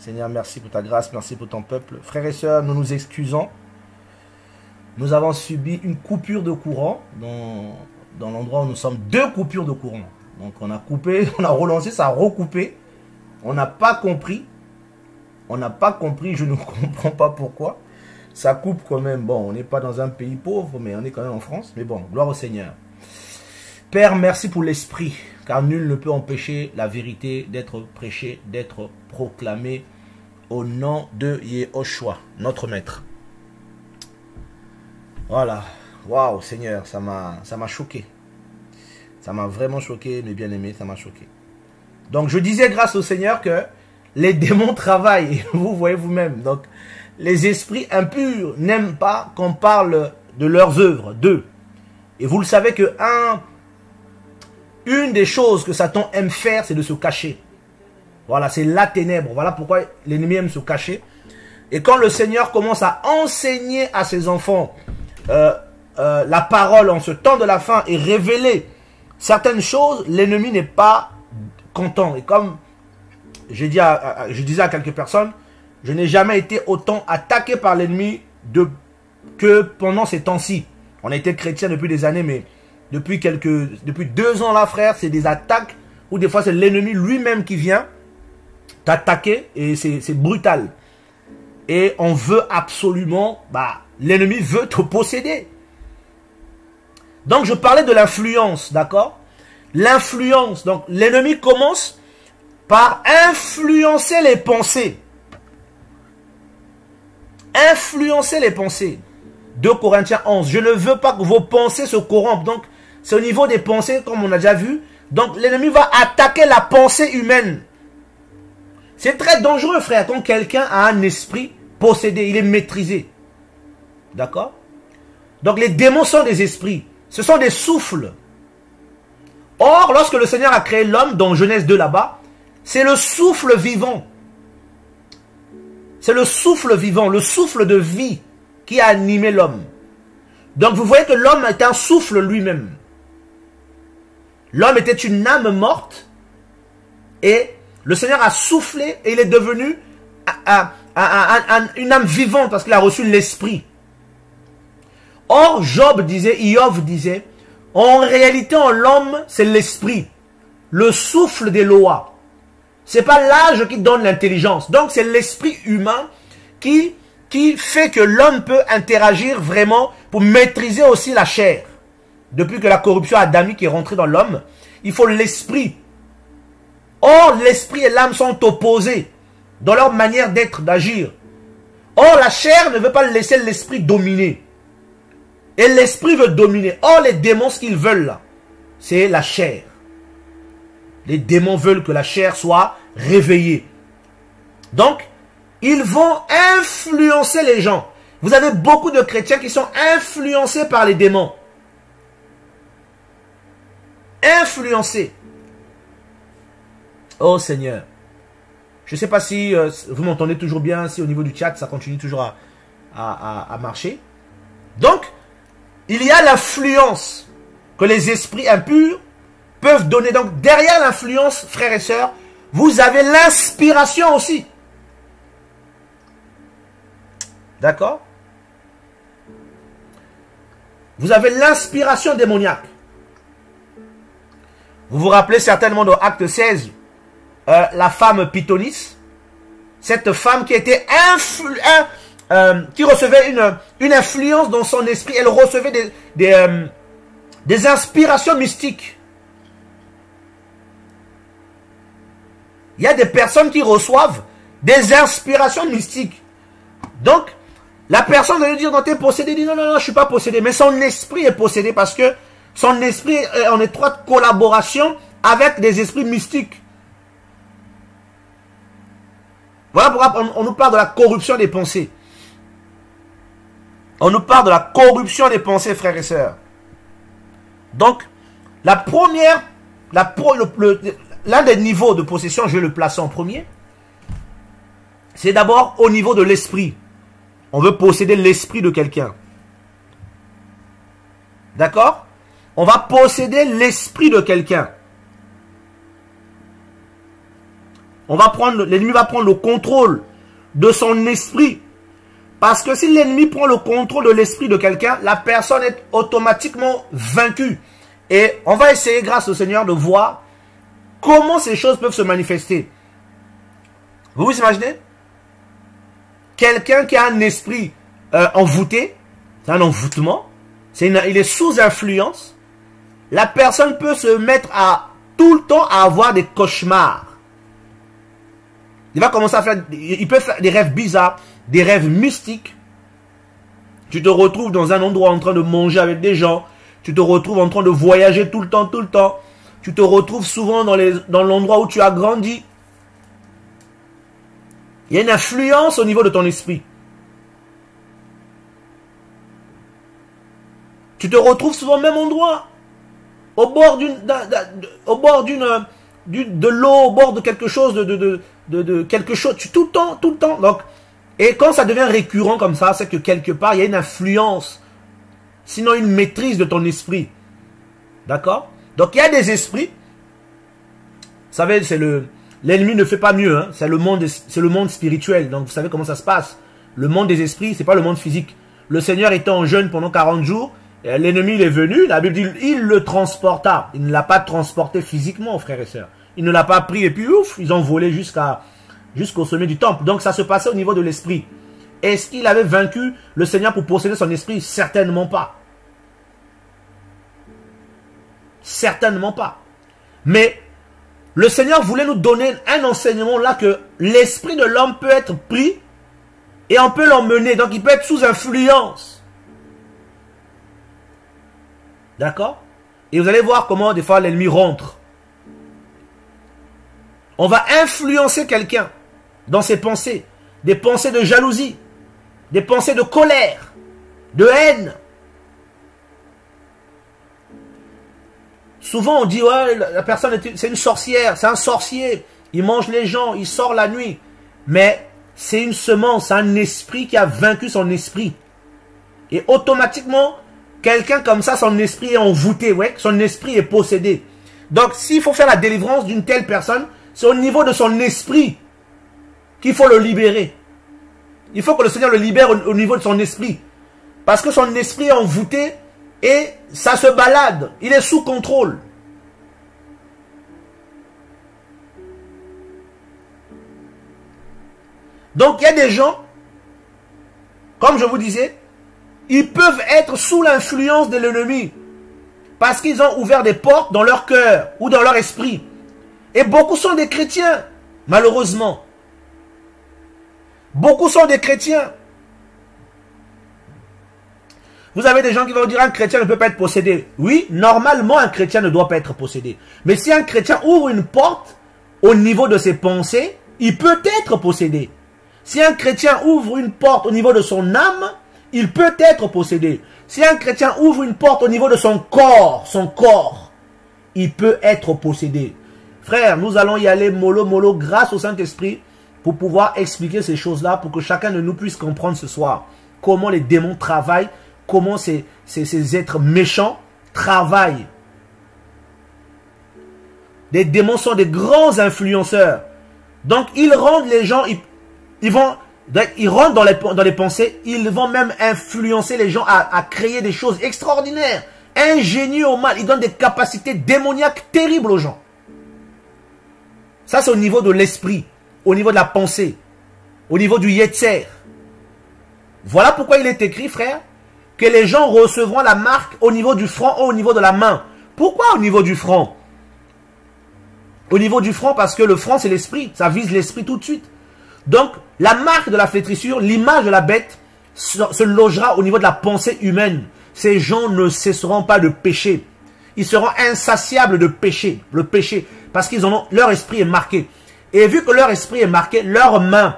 Seigneur, merci pour ta grâce, merci pour ton peuple. Frères et sœurs, nous nous excusons. Nous avons subi une coupure de courant dans, dans l'endroit où nous sommes. Deux coupures de courant. Donc on a coupé, on a relancé, ça a recoupé. On n'a pas compris. On n'a pas compris, je ne comprends pas pourquoi. Ça coupe quand même. Bon, on n'est pas dans un pays pauvre, mais on est quand même en France. Mais bon, gloire au Seigneur. Père, merci pour l'esprit, car nul ne peut empêcher la vérité d'être prêchée, d'être proclamée au nom de Yehoshua, notre maître. Voilà. Waouh, Seigneur, ça m'a ça m'a choqué. Ça m'a vraiment choqué, mes bien-aimés, ça m'a choqué. Donc je disais grâce au Seigneur que les démons travaillent, vous voyez vous-même. Donc les esprits impurs n'aiment pas qu'on parle de leurs œuvres, d'eux. Et vous le savez que un, une des choses que Satan aime faire, c'est de se cacher. Voilà, c'est la ténèbre. Voilà pourquoi l'ennemi aime se cacher. Et quand le Seigneur commence à enseigner à ses enfants euh, euh, la parole en ce temps de la fin et révéler certaines choses, l'ennemi n'est pas content. Et comme je, dis je disais à quelques personnes, je n'ai jamais été autant attaqué par l'ennemi que pendant ces temps-ci. On a été chrétien depuis des années, mais depuis quelques, depuis deux ans là, frère, c'est des attaques où des fois c'est l'ennemi lui-même qui vient t'attaquer et c'est brutal. Et on veut absolument, bah, l'ennemi veut te posséder. Donc je parlais de l'influence, d'accord? L'influence. Donc l'ennemi commence par influencer les pensées. Influencer les pensées. 2 Corinthiens 11. Je ne veux pas que vos pensées se corrompent. Donc c'est au niveau des pensées, comme on a déjà vu. Donc l'ennemi va attaquer la pensée humaine. C'est très dangereux, frère, quand quelqu'un a un esprit possédé, il est maîtrisé. D'accord? Donc les démons sont des esprits. Ce sont des souffles. Or, lorsque le Seigneur a créé l'homme, dans Genèse 2 là-bas, c'est le souffle vivant. C'est le souffle vivant, le souffle de vie qui a animé l'homme. Donc vous voyez que l'homme est un souffle lui-même. L'homme était une âme morte et le Seigneur a soufflé et il est devenu une âme vivante parce qu'il a reçu l'esprit. Or, Job disait, Iov disait, en réalité, en l'homme, c'est l'esprit, le souffle des lois. C'est pas l'âge qui donne l'intelligence. Donc, c'est l'esprit humain qui, qui fait que l'homme peut interagir vraiment pour maîtriser aussi la chair. Depuis que la corruption adamique est rentrée dans l'homme, il faut l'esprit. Or, l'esprit et l'âme sont opposés dans leur manière d'être, d'agir. Or, la chair ne veut pas laisser l'esprit dominer. Et l'esprit veut dominer. Or, les démons, ce qu'ils veulent c'est la chair. Les démons veulent que la chair soit réveillée. Donc, ils vont influencer les gens. Vous avez beaucoup de chrétiens qui sont influencés par les démons. Influencés. Oh Seigneur. Je ne sais pas si euh, vous m'entendez toujours bien, si au niveau du chat, ça continue toujours à marcher. Donc, il y a l'influence que les esprits impurs peuvent donner. Donc derrière l'influence, frères et sœurs, vous avez l'inspiration aussi. D'accord? Vous avez l'inspiration démoniaque. Vous vous rappelez certainement dans Acte 16, euh, la femme Pythonis, cette femme qui était euh, qui recevait une, influence dans son esprit. Elle recevait des, euh, des inspirations mystiques. Il y a des personnes qui reçoivent des inspirations mystiques. Donc, la personne va lui dire, non, t'es possédé. dit, non, non, non, je suis pas possédé. Mais son esprit est possédé parce que son esprit est en étroite collaboration avec des esprits mystiques. Voilà pourquoi on nous parle de la corruption des pensées. On nous parle de la corruption des pensées, frères et sœurs. Donc, la première, l'un des niveaux de possession, je vais le placer en premier, c'est d'abord au niveau de l'esprit. On veut posséder l'esprit de quelqu'un. D'accord? On va posséder l'esprit de quelqu'un. on va prendre, l'ennemi va prendre le contrôle de son esprit. Parce que si l'ennemi prend le contrôle de l'esprit de quelqu'un, la personne est automatiquement vaincue. Et on va essayer, grâce au Seigneur, de voir comment ces choses peuvent se manifester. Vous vous imaginez? Quelqu'un qui a un esprit euh, envoûté, c'est un envoûtement, il est sous influence, la personne peut se mettre à tout le temps à avoir des cauchemars. Il va commencer peut faire des rêves bizarres, des rêves mystiques. Tu te retrouves dans un endroit en train de manger avec des gens. Tu te retrouves en train de voyager tout le temps, tout le temps. Tu te retrouves souvent dans l'endroit où tu as grandi. Il y a une influence au niveau de ton esprit. Tu te retrouves souvent au même endroit, au bord d'une, au bord d'une, de l'eau, au bord de quelque chose, de, de, de, quelque chose, tout le temps, tout le temps. Donc, et quand ça devient récurrent comme ça, c'est que quelque part, il y a une influence, sinon une maîtrise de ton esprit. D'accord? Donc, il y a des esprits. Vous savez, c'est le, l'ennemi ne fait pas mieux, hein. c'est le monde, c'est le monde spirituel. Donc, vous savez comment ça se passe? Le monde des esprits, c'est pas le monde physique. Le Seigneur étant en jeûne pendant 40 jours, L'ennemi il est venu, la Bible dit, il le transporta. Il ne l'a pas transporté physiquement, frères et sœurs. Il ne l'a pas pris et puis ouf, ils ont volé jusqu'à jusqu'au sommet du temple. Donc ça se passait au niveau de l'esprit. Est-ce qu'il avait vaincu le Seigneur pour posséder son esprit? Certainement pas. Certainement pas. Mais le Seigneur voulait nous donner un enseignement là que l'esprit de l'homme peut être pris et on peut l'emmener. Donc il peut être sous influence. D'accord? Et vous allez voir comment des fois l'ennemi rentre. On va influencer quelqu'un dans ses pensées. Des pensées de jalousie, des pensées de colère, de haine. Souvent on dit, ouais, la personne c'est une sorcière, c'est un sorcier. Il mange les gens, il sort la nuit. Mais c'est une semence, un esprit qui a vaincu son esprit. Et automatiquement, Quelqu'un comme ça, son esprit est envoûté, ouais, son esprit est possédé. Donc, s'il faut faire la délivrance d'une telle personne, c'est au niveau de son esprit qu'il faut le libérer. Il faut que le Seigneur le libère au, niveau de son esprit. Parce que son esprit est envoûté et ça se balade. Il est sous contrôle. Donc, il y a des gens, comme je vous disais, ils peuvent être sous l'influence de l'ennemi. Parce qu'ils ont ouvert des portes dans leur cœur ou dans leur esprit. Et beaucoup sont des chrétiens, malheureusement. Beaucoup sont des chrétiens. Vous avez des gens qui vont dire un chrétien ne peut pas être possédé. Oui, normalement un chrétien ne doit pas être possédé. Mais si un chrétien ouvre une porte au niveau de ses pensées, il peut être possédé. Si un chrétien ouvre une porte au niveau de son âme, il peut être possédé. Si un chrétien ouvre une porte au niveau de son corps, son corps, il peut être possédé. Frère, nous allons y aller mollo mollo grâce au Saint-Esprit pour pouvoir expliquer ces choses-là, pour que chacun de nous puisse comprendre ce soir comment les démons travaillent, comment ces, ces, êtres méchants travaillent. Les démons sont des grands influenceurs. Donc, ils rendent les gens, ils vont ils rentrent dans les, pensées, ils vont même influencer les gens à, créer des choses extraordinaires, ingénieux au mal. Ils donnent des capacités démoniaques terribles aux gens. Ça, c'est au niveau de l'esprit, au niveau de la pensée, au niveau du yetzer. Voilà pourquoi il est écrit, frère, que les gens recevront la marque au niveau du front ou au niveau de la main. Pourquoi au niveau du front Au niveau du front, parce que le front, c'est l'esprit. Ça vise l'esprit tout de suite. Donc, la marque de la flétrissure, l'image de la bête, se logera au niveau de la pensée humaine. Ces gens ne cesseront pas de pécher. Ils seront insatiables de péché, le péché, parce qu'ils ont leur esprit est marqué. Et vu que leur esprit est marqué, leurs mains,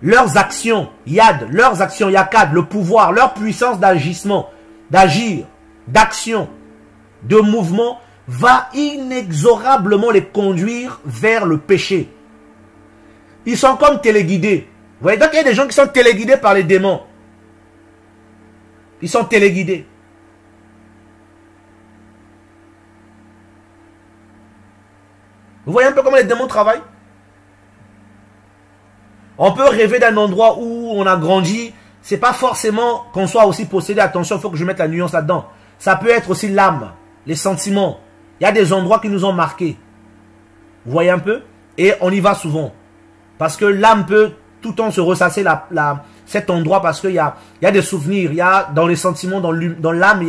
leurs actions, yad, leurs actions, yakad, le pouvoir, leur puissance d'agissement, d'agir, d'action, de mouvement, va inexorablement les conduire vers le péché. Ils sont comme téléguidés. Vous voyez, donc il y a des gens qui sont téléguidés par les démons. Ils sont téléguidés. Vous voyez un peu comment les démons travaillent? On peut rêver d'un endroit où on a grandi. C'est pas forcément qu'on soit aussi possédé. Attention, il faut que je mette la nuance là-dedans. Ça peut être aussi l'âme, les sentiments. Il y a des endroits qui nous ont marqués. Vous voyez un peu? Et on y va souvent. Parce que l'âme peut tout le temps se ressasser cet endroit parce qu'il y a, des souvenirs. Il y a dans les sentiments, dans l'âme, il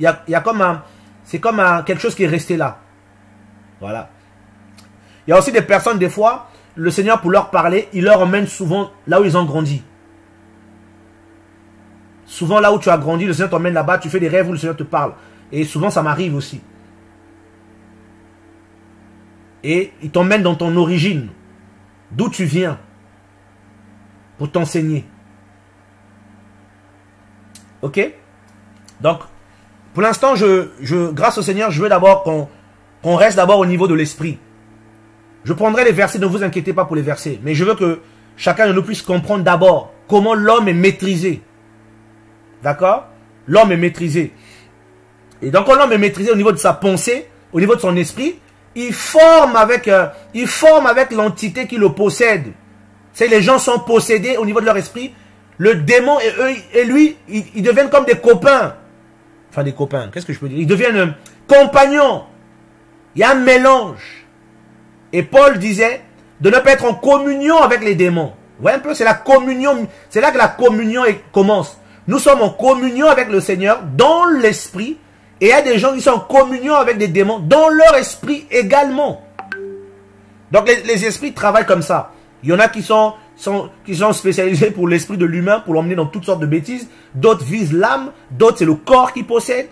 y a, comme. C'est comme quelque chose qui est resté là. Voilà. Il y a aussi des personnes, des fois, le Seigneur, pour leur parler, il leur emmène souvent là où ils ont grandi. Souvent là où tu as grandi, le Seigneur t'emmène là-bas, tu fais des rêves où le Seigneur te parle. Et souvent ça m'arrive aussi. Et il t'emmène dans ton origine, d'où tu viens, pour t'enseigner. Ok? Donc, pour l'instant, je, grâce au Seigneur, je veux d'abord qu'on reste d'abord au niveau de l'esprit. Je prendrai les versets, ne vous inquiétez pas pour les versets. Mais je veux que chacun de nous puisse comprendre d'abord comment l'homme est maîtrisé. D'accord? L'homme est maîtrisé. Et donc quand l'homme est maîtrisé au niveau de sa pensée, au niveau de son esprit, il forme avec, euh, il forme avec l'entité qui le possède. C'est les gens sont possédés au niveau de leur esprit. Le démon et eux et lui, ils, deviennent comme des copains. Enfin des copains, qu'est-ce que je peux dire? Ils deviennent euh, compagnons. Il y a un mélange. Et Paul disait de ne pas être en communion avec les démons. Vous voyez un peu, c'est la communion, c'est là que la communion commence. Nous sommes en communion avec le Seigneur dans l'esprit. Et il y a des gens qui sont en communion avec des démons dans leur esprit également. Donc les, esprits travaillent comme ça. Il y en a qui sont, spécialisés pour l'esprit de l'humain, pour l'emmener dans toutes sortes de bêtises. D'autres visent l'âme. D'autres, c'est le corps qui possède.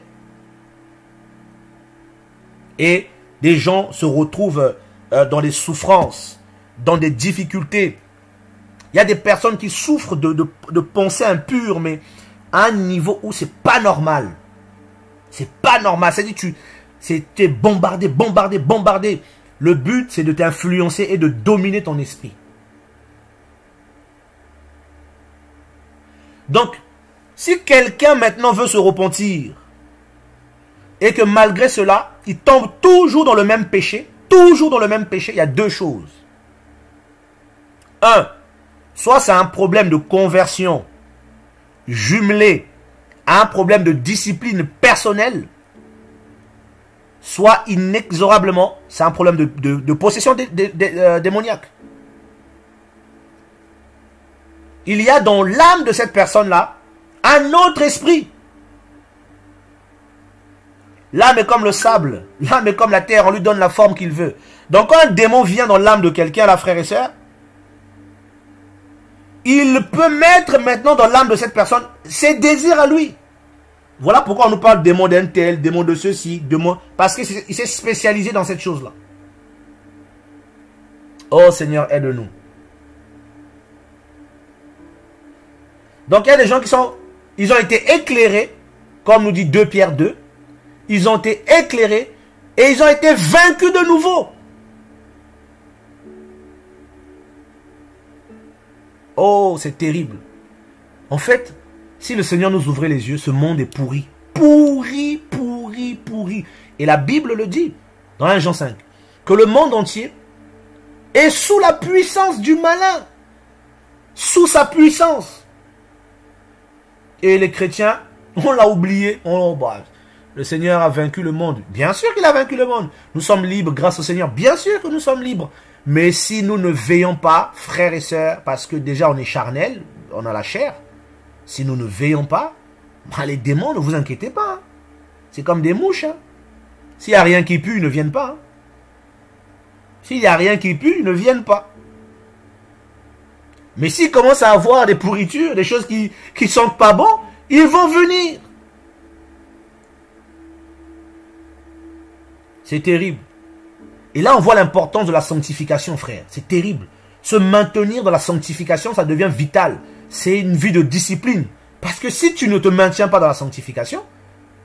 Et des gens se retrouvent euh, dans des souffrances, dans des difficultés. Il y a des personnes qui souffrent de, de, pensées impures, mais à un niveau où c'est pas normal. C'est pas normal. C'est-à-dire tu es bombardé, bombardé, bombardé. Le but, c'est de t'influencer et de dominer ton esprit. Donc, si quelqu'un maintenant veut se repentir, et que malgré cela, il tombe toujours dans le même péché, toujours dans le même péché, il y a deux choses. Un, soit c'est un problème de conversion jumelé un problème de discipline personnelle, soit inexorablement, c'est un problème de, possession euh, démoniaque. Il y a dans l'âme de cette personne-là un autre esprit L'âme est comme le sable. L'âme est comme la terre. On lui donne la forme qu'il veut. Donc quand un démon vient dans l'âme de quelqu'un, la frère et soeur, il peut mettre maintenant dans l'âme de cette personne ses désirs à lui. Voilà pourquoi on nous parle démon d'un tel, démon de ceci, démon... Parce qu'il s'est spécialisé dans cette chose-là. Oh Seigneur, aide-nous. Donc il y a des gens qui sont... Ils ont été éclairés, comme nous dit 2 Pierre 2, ils ont été éclairés et ils ont été vaincus de nouveau. Oh, c'est terrible. En fait, si le Seigneur nous ouvrait les yeux, ce monde est pourri. Pourri, pourri, pourri. Et la Bible le dit dans 1 Jean 5, que le monde entier est sous la puissance du malin. Sous sa puissance. Et les chrétiens, on l'a oublié, on l'a le Seigneur a vaincu le monde. Bien sûr qu'il a vaincu le monde. Nous sommes libres grâce au Seigneur. Bien sûr que nous sommes libres. Mais si nous ne veillons pas, frères et sœurs, parce que déjà on est charnel, on a la chair, si nous ne veillons pas, bah, les démons, ne vous inquiétez pas. C'est comme des mouches. Hein. S'il n'y a rien qui pue, ils ne viennent pas. Hein. S'il n'y a rien qui pue, ils ne viennent pas. Mais s'ils commencent à avoir des pourritures, des choses qui ne sentent pas bon, ils vont venir. C'est terrible. Et là, on voit l'importance de la sanctification, frère. C'est terrible. Se maintenir dans la sanctification, ça devient vital. C'est une vie de discipline. Parce que si tu ne te maintiens pas dans la sanctification,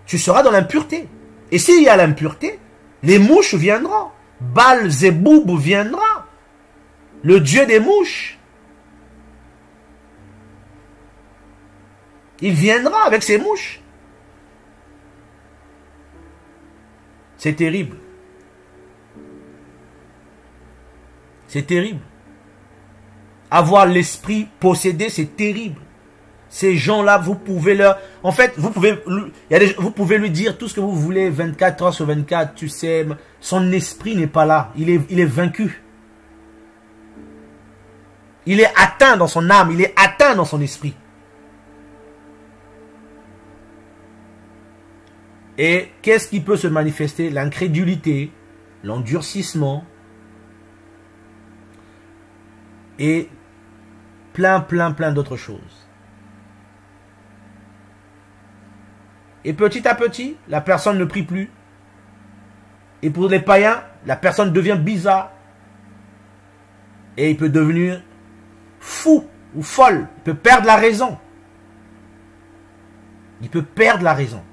tu seras dans l'impureté. Et s'il y a l'impureté, les mouches viendront. Baal Zeboub viendra. Le dieu des mouches. Il viendra avec ses mouches. C'est terrible. C'est terrible. Avoir l'esprit possédé, c'est terrible. Ces gens-là, vous pouvez leur... En fait, vous pouvez, lui dire tout ce que vous voulez, 24 heures sur 24, tu sais, son esprit n'est pas là. Il est, il est vaincu. Il est atteint dans son âme, il est atteint dans son esprit. Et qu'est-ce qui peut se manifester? L'incrédulité, l'endurcissement et plein, plein, plein d'autres choses. Et petit à petit, la personne ne prie plus. Et pour les païens, la personne devient bizarre. Et il peut devenir fou ou folle. Il peut perdre la raison. Il peut perdre la raison.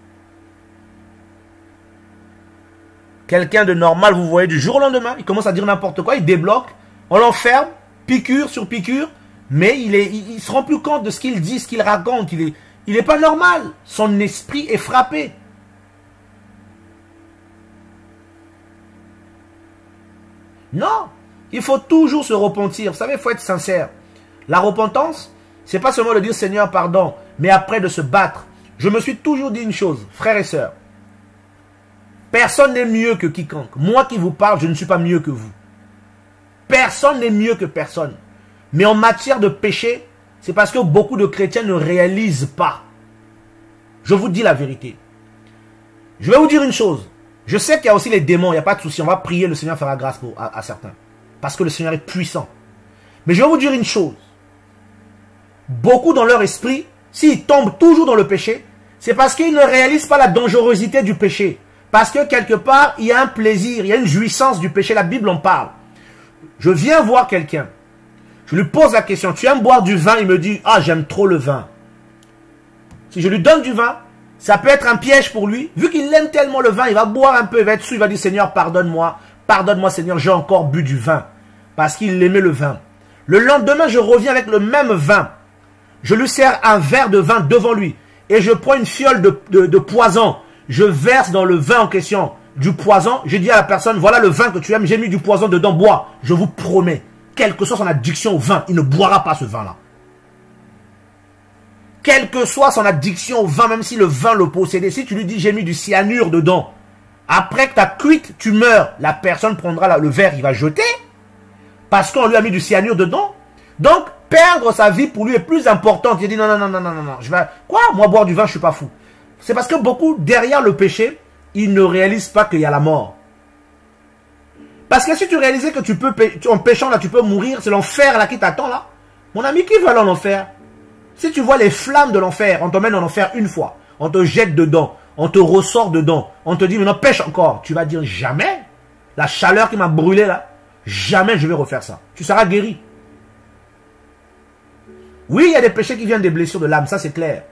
Quelqu'un de normal, vous voyez, du jour au lendemain, il commence à dire n'importe quoi, il débloque, on l'enferme, piqûre sur piqûre, mais il, est, il, se rend plus compte de ce qu'il dit, ce qu'il raconte. Il il n'est pas normal. Son esprit est frappé. Non, il faut toujours se repentir. Vous savez, il faut être sincère. La repentance, c'est pas seulement de dire Seigneur, pardon, mais après de se battre. Je me suis toujours dit une chose, frères et sœurs. Personne n'est mieux que quiconque. Moi qui vous parle, je ne suis pas mieux que vous. Personne n'est mieux que personne. Mais en matière de péché, c'est parce que beaucoup de chrétiens ne réalisent pas. Je vous dis la vérité. Je vais vous dire une chose. Je sais qu'il y a aussi les démons, il n'y a pas de souci. On va prier, le Seigneur fera grâce pour, à certains. Parce que le Seigneur est puissant. Mais je vais vous dire une chose. Beaucoup dans leur esprit, s'ils tombent toujours dans le péché, c'est parce qu'ils ne réalisent pas la dangerosité du péché. Parce que quelque part, il y a un plaisir, il y a une jouissance du péché. La Bible en parle. Je viens voir quelqu'un. Je lui pose la question, tu aimes boire du vin? Il me dit, ah, j'aime trop le vin. Si je lui donne du vin, ça peut être un piège pour lui. Vu qu'il aime tellement le vin, il va boire un peu, il va être sous, il va dire, Seigneur, pardonne-moi. Pardonne-moi, Seigneur, j'ai encore bu du vin. Parce qu'il aimait le vin. Le lendemain, je reviens avec le même vin. Je lui sers un verre de vin devant lui. Et je prends une fiole de poison je verse dans le vin en question du poison, je dis à la personne, voilà le vin que tu aimes, j'ai mis du poison dedans, bois. Je vous promets, quelle que soit son addiction au vin, il ne boira pas ce vin-là. Quelle que soit son addiction au vin, même si le vin le possédait, si tu lui dis j'ai mis du cyanure dedans, après que tu as cuite, tu meurs, la personne prendra le verre, il va jeter, parce qu'on lui a mis du cyanure dedans. Donc, perdre sa vie pour lui est plus important. Il dit non, non, non, non, non, non, je vais, quoi, moi boire du vin, je suis pas fou. C'est parce que beaucoup, derrière le péché, ils ne réalisent pas qu'il y a la mort. Parce que si tu réalisais que tu peux, en péchant là, tu peux mourir, c'est l'enfer là qui t'attend là. Mon ami, qui veut aller en enfer? Si tu vois les flammes de l'enfer, on t'emmène en enfer une fois, on te jette dedans, on te ressort dedans, on te dit maintenant pêche encore. Tu vas dire jamais, la chaleur qui m'a brûlé là, jamais je vais refaire ça. Tu seras guéri. Oui, il y a des péchés qui viennent des blessures de l'âme, ça c'est clair.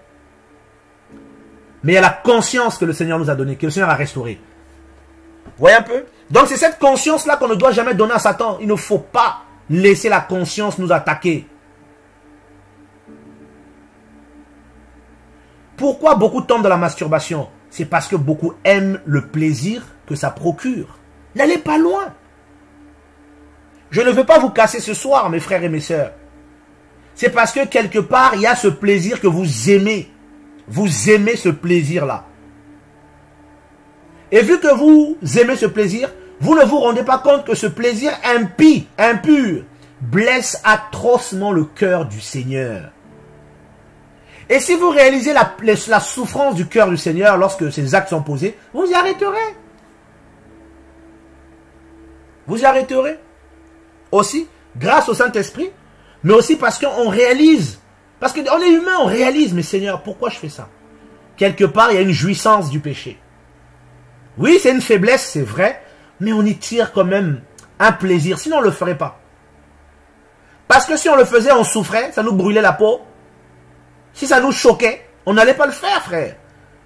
Mais il y a la conscience que le Seigneur nous a donnée, que le Seigneur a restaurée. Voyez un peu? Donc c'est cette conscience-là qu'on ne doit jamais donner à Satan. Il ne faut pas laisser la conscience nous attaquer. Pourquoi beaucoup tombent dans la masturbation? C'est parce que beaucoup aiment le plaisir que ça procure. N'allez pas loin. Je ne veux pas vous casser ce soir, mes frères et mes sœurs. C'est parce que quelque part, il y a ce plaisir que vous aimez. Vous aimez ce plaisir-là. Et vu que vous aimez ce plaisir, vous ne vous rendez pas compte que ce plaisir impie, impur, blesse atrocement le cœur du Seigneur. Et si vous réalisez la, souffrance du cœur du Seigneur lorsque ces actes sont posés, vous y arrêterez. Vous y arrêterez. Aussi, grâce au Saint-Esprit, mais aussi parce qu'on réalise parce qu'on est humain, on réalise, mais Seigneur, pourquoi je fais ça? Quelque part, il y a une jouissance du péché. Oui, c'est une faiblesse, c'est vrai, mais on y tire quand même un plaisir, sinon on ne le ferait pas. Parce que si on le faisait, on souffrait, ça nous brûlait la peau. Si ça nous choquait, on n'allait pas le faire, frère.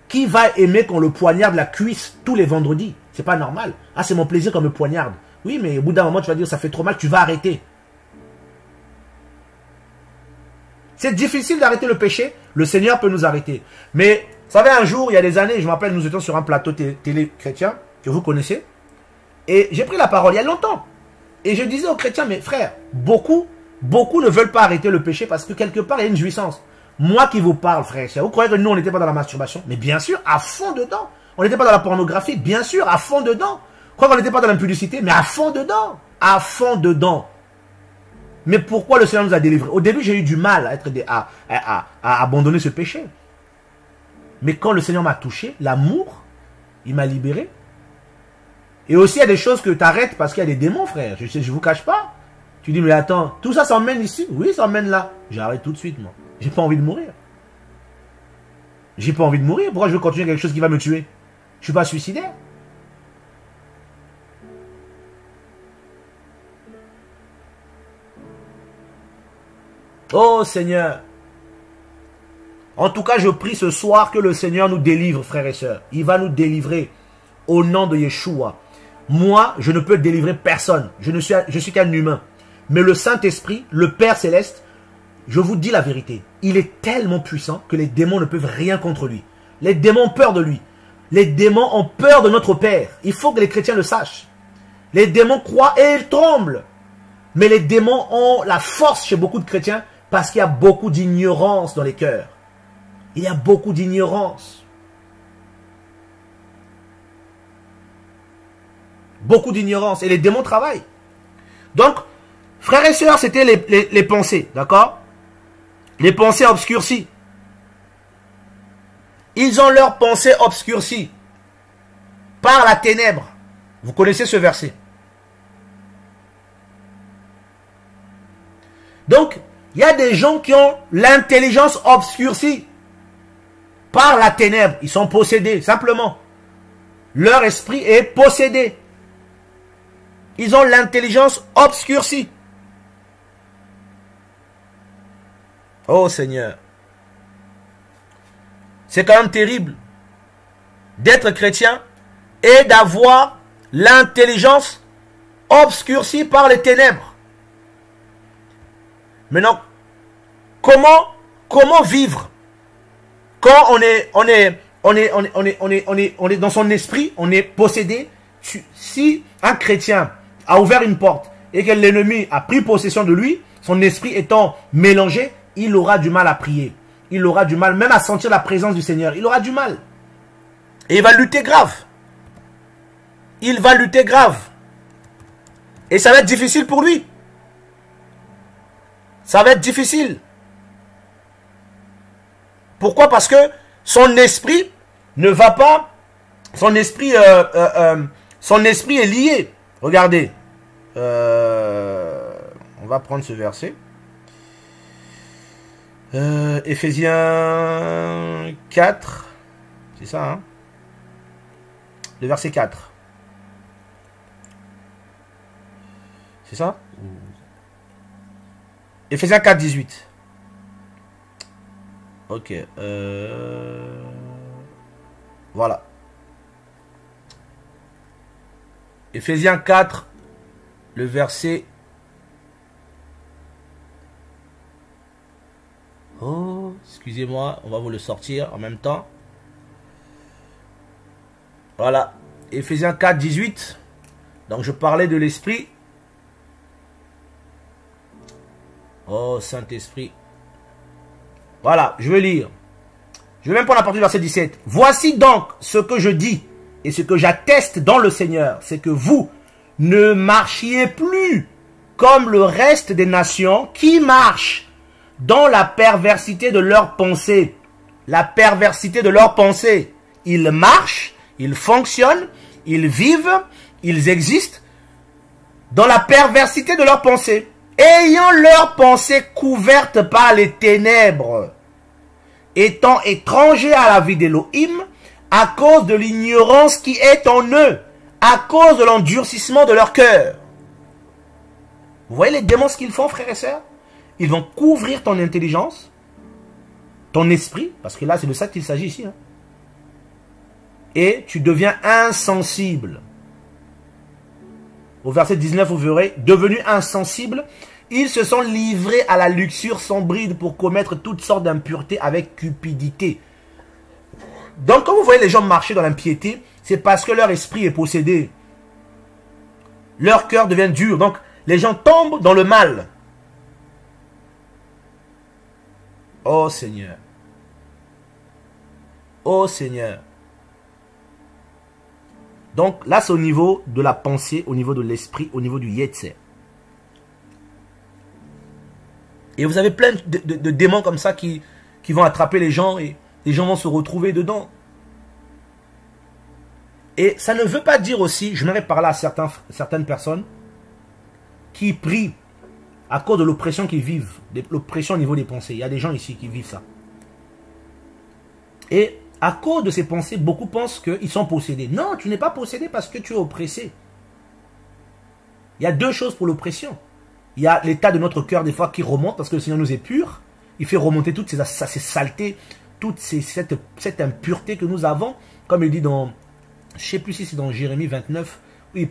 Qui va aimer qu'on le poignarde la cuisse tous les vendredis? C'est pas normal. Ah, c'est mon plaisir qu'on me poignarde. Oui, mais au bout d'un moment, tu vas dire, ça fait trop mal, tu vas arrêter. C'est difficile d'arrêter le péché. Le Seigneur peut nous arrêter. Mais, savez, un jour, il y a des années, je me rappelle, nous étions sur un plateau télé chrétien, que vous connaissez. Et j'ai pris la parole il y a longtemps. Et je disais aux chrétiens, mais frères, beaucoup Beaucoup ne veulent pas arrêter le péché parce que quelque part, il y a une jouissance. Moi qui vous parle, frère, vous croyez que nous, on n'était pas dans la masturbation Mais bien sûr, à fond dedans. On n'était pas dans la pornographie, bien sûr, à fond dedans. Croyez qu'on n'était pas dans l'impudicité Mais à fond dedans. À fond dedans. Mais pourquoi le Seigneur nous a délivrés? Au début, j'ai eu du mal à abandonner ce péché. Mais quand le Seigneur m'a touché, l'amour, il m'a libéré. Et aussi, il y a des choses que tu arrêtes parce qu'il y a des démons, frère. Je ne vous cache pas. Tu dis, mais attends, tout ça s'emmène ici Oui, ça emmène là. J'arrête tout de suite, moi. J'ai pas envie de mourir. J'ai pas envie de mourir. Pourquoi je veux continuer quelque chose qui va me tuer? Je suis pas suicidaire. Oh Seigneur. En tout cas, je prie ce soir que le Seigneur nous délivre, frères et sœurs. Il va nous délivrer au nom de Yeshua. Moi, je ne peux délivrer personne. Je ne suis, suis qu'un humain. Mais le Saint-Esprit, le Père céleste, je vous dis la vérité, il est tellement puissant que les démons ne peuvent rien contre lui. Les démons ont peur de lui. Les démons ont peur de notre Père. Il faut que les chrétiens le sachent. Les démons croient et ils tremblent. Mais les démons ont la force chez beaucoup de chrétiens parce qu'il y a beaucoup d'ignorance dans les cœurs. Il y a beaucoup d'ignorance. Beaucoup d'ignorance. Et les démons travaillent. Donc, frères et sœurs, c'était les, pensées, d'accord? Les pensées obscurcies. Ils ont leurs pensées obscurcies par la ténèbre. Vous connaissez ce verset. Donc, il y a des gens qui ont l'intelligence obscurcie par la ténèbre. Ils sont possédés, simplement. Leur esprit est possédé. Ils ont l'intelligence obscurcie. Oh Seigneur. C'est quand même terrible d'être chrétien et d'avoir l'intelligence obscurcie par les ténèbres. Maintenant, comment, comment vivre quand on est, on est, on est, on est, on est, on est, on est, dans son esprit, on est possédé. Si un chrétien a ouvert une porte et que l'ennemi a pris possession de lui, son esprit étant mélangé, il aura du mal à prier. Il aura du mal même à sentir la présence du Seigneur. Il aura du mal. Et il va lutter grave. Il va lutter grave. Et ça va être difficile pour lui. Ça va être difficile. Pourquoi? Parce que son esprit ne va pas, son esprit, euh, euh, euh, son esprit est lié. Regardez, on va prendre ce verset. Éphésiens 4, c'est ça, hein? Le verset 4. C'est ça? Éphésiens 4, 18. Ok. Euh... Voilà. Ephésiens 4, le verset... Oh, excusez-moi, on va vous le sortir en même temps. Voilà. Ephésiens 4, 18. Donc je parlais de l'esprit. Oh, Saint-Esprit. Voilà, je vais lire. Je vais même prendre la partie du verset 17. Voici donc ce que je dis et ce que j'atteste dans le Seigneur, c'est que vous ne marchiez plus comme le reste des nations qui marchent dans la perversité de leurs pensées. La perversité de leurs pensées. Ils marchent, ils fonctionnent, ils vivent, ils existent dans la perversité de leurs pensées ayant leurs pensées couvertes par les ténèbres, étant étrangers à la vie d'Elohim, à cause de l'ignorance qui est en eux, à cause de l'endurcissement de leur cœur. Vous voyez les démons ce qu'ils font, frères et sœurs? Ils vont couvrir ton intelligence, ton esprit, parce que là c'est de ça qu'il s'agit ici. Hein. et tu deviens insensible au verset 19, vous verrez, devenus insensibles, ils se sont livrés à la luxure sans bride pour commettre toutes sortes d'impuretés avec cupidité. Donc quand vous voyez les gens marcher dans l'impiété, c'est parce que leur esprit est possédé. Leur cœur devient dur. Donc les gens tombent dans le mal. Oh Seigneur. Oh Seigneur. Donc là, c'est au niveau de la pensée, au niveau de l'esprit, au niveau du yetzer. Et vous avez plein de, démons comme ça qui, vont attraper les gens et les gens vont se retrouver dedans. Et ça ne veut pas dire aussi, je m'arrête par là à certaines personnes qui prient à cause de l'oppression qu'ils vivent, l'oppression au niveau des pensées. Il y a des gens ici qui vivent ça. Et à cause de ces pensées, beaucoup pensent qu'ils sont possédés. Non, tu n'es pas possédé parce que tu es oppressé. Il y a deux choses pour l'oppression. Il y a l'état de notre cœur des fois qui remonte parce que le Seigneur nous est pur. Il fait remonter toutes ces, saletés, toute cette, impureté que nous avons. Comme il dit dans, je ne sais plus si c'est dans Jérémie 29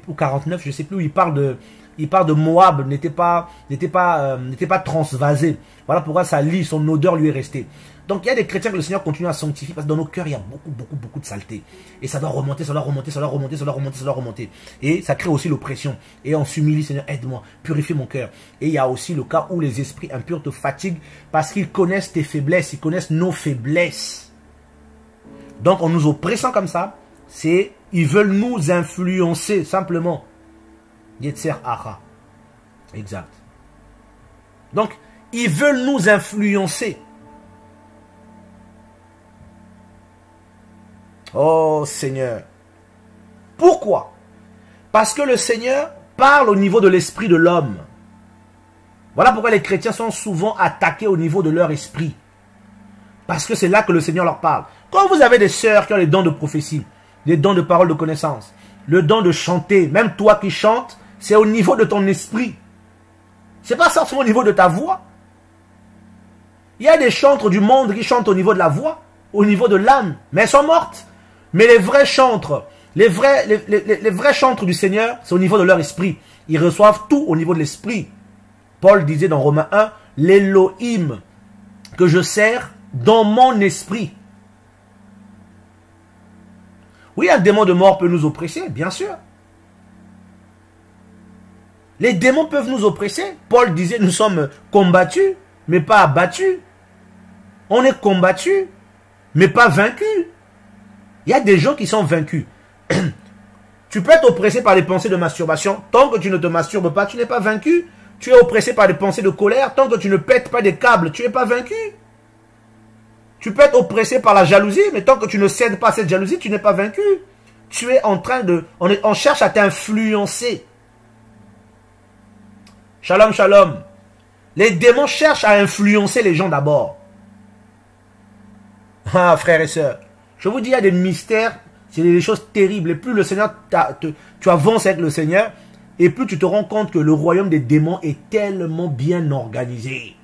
ou 49, je ne sais plus, où il parle de, il parle de Moab, n'était pas, pas, euh, n'était pas transvasé. Voilà pourquoi sa lit, son odeur lui est restée. Donc il y a des chrétiens que le Seigneur continue à sanctifier parce que dans nos cœurs, il y a beaucoup, beaucoup, beaucoup de saleté. Et ça doit remonter, ça doit remonter, ça doit remonter, ça doit remonter, ça doit remonter. Et ça crée aussi l'oppression. Et on s'humilie, Seigneur, aide-moi, purifie mon cœur. Et il y a aussi le cas où les esprits impurs te fatiguent parce qu'ils connaissent tes faiblesses, ils connaissent nos faiblesses. Donc en nous oppressant comme ça, c'est, ils veulent nous influencer simplement. Yetzer Ara. Exact. Donc, ils veulent nous influencer. Oh Seigneur. Pourquoi? Parce que le Seigneur parle au niveau de l'esprit de l'homme. Voilà pourquoi les chrétiens sont souvent attaqués au niveau de leur esprit. Parce que c'est là que le Seigneur leur parle. Quand vous avez des sœurs qui ont les dons de prophétie, les dons de parole de connaissance, le don de chanter, même toi qui chantes, c'est au niveau de ton esprit. C'est pas forcément au niveau de ta voix. Il y a des chantres du monde qui chantent au niveau de la voix, au niveau de l'âme, mais elles sont mortes. Mais les vrais chantres, les vrais, chantres du Seigneur, c'est au niveau de leur esprit. Ils reçoivent tout au niveau de l'esprit. Paul disait dans Romains 1, l'Élohim que je sers dans mon esprit. Oui, un démon de mort peut nous oppresser, bien sûr. Les démons peuvent nous oppresser. Paul disait, nous sommes combattus, mais pas abattus. On est combattus, mais pas vaincus. Il y a des gens qui sont vaincus. tu peux être oppressé par des pensées de masturbation. Tant que tu ne te masturbes pas, tu n'es pas vaincu. Tu es oppressé par des pensées de colère. Tant que tu ne pètes pas des câbles, tu n'es pas vaincu. Tu peux être oppressé par la jalousie, mais tant que tu ne cèdes pas à cette jalousie, tu n'es pas vaincu. Tu es en train de... On, on cherche à t'influencer. Shalom, shalom. Les démons cherchent à influencer les gens d'abord. Ah, frères et sœurs. Je vous dis, il y a des mystères, c'est des choses terribles. Et plus le Seigneur, tu avances avec le Seigneur, et plus tu te rends compte que le royaume des démons est tellement bien organisé.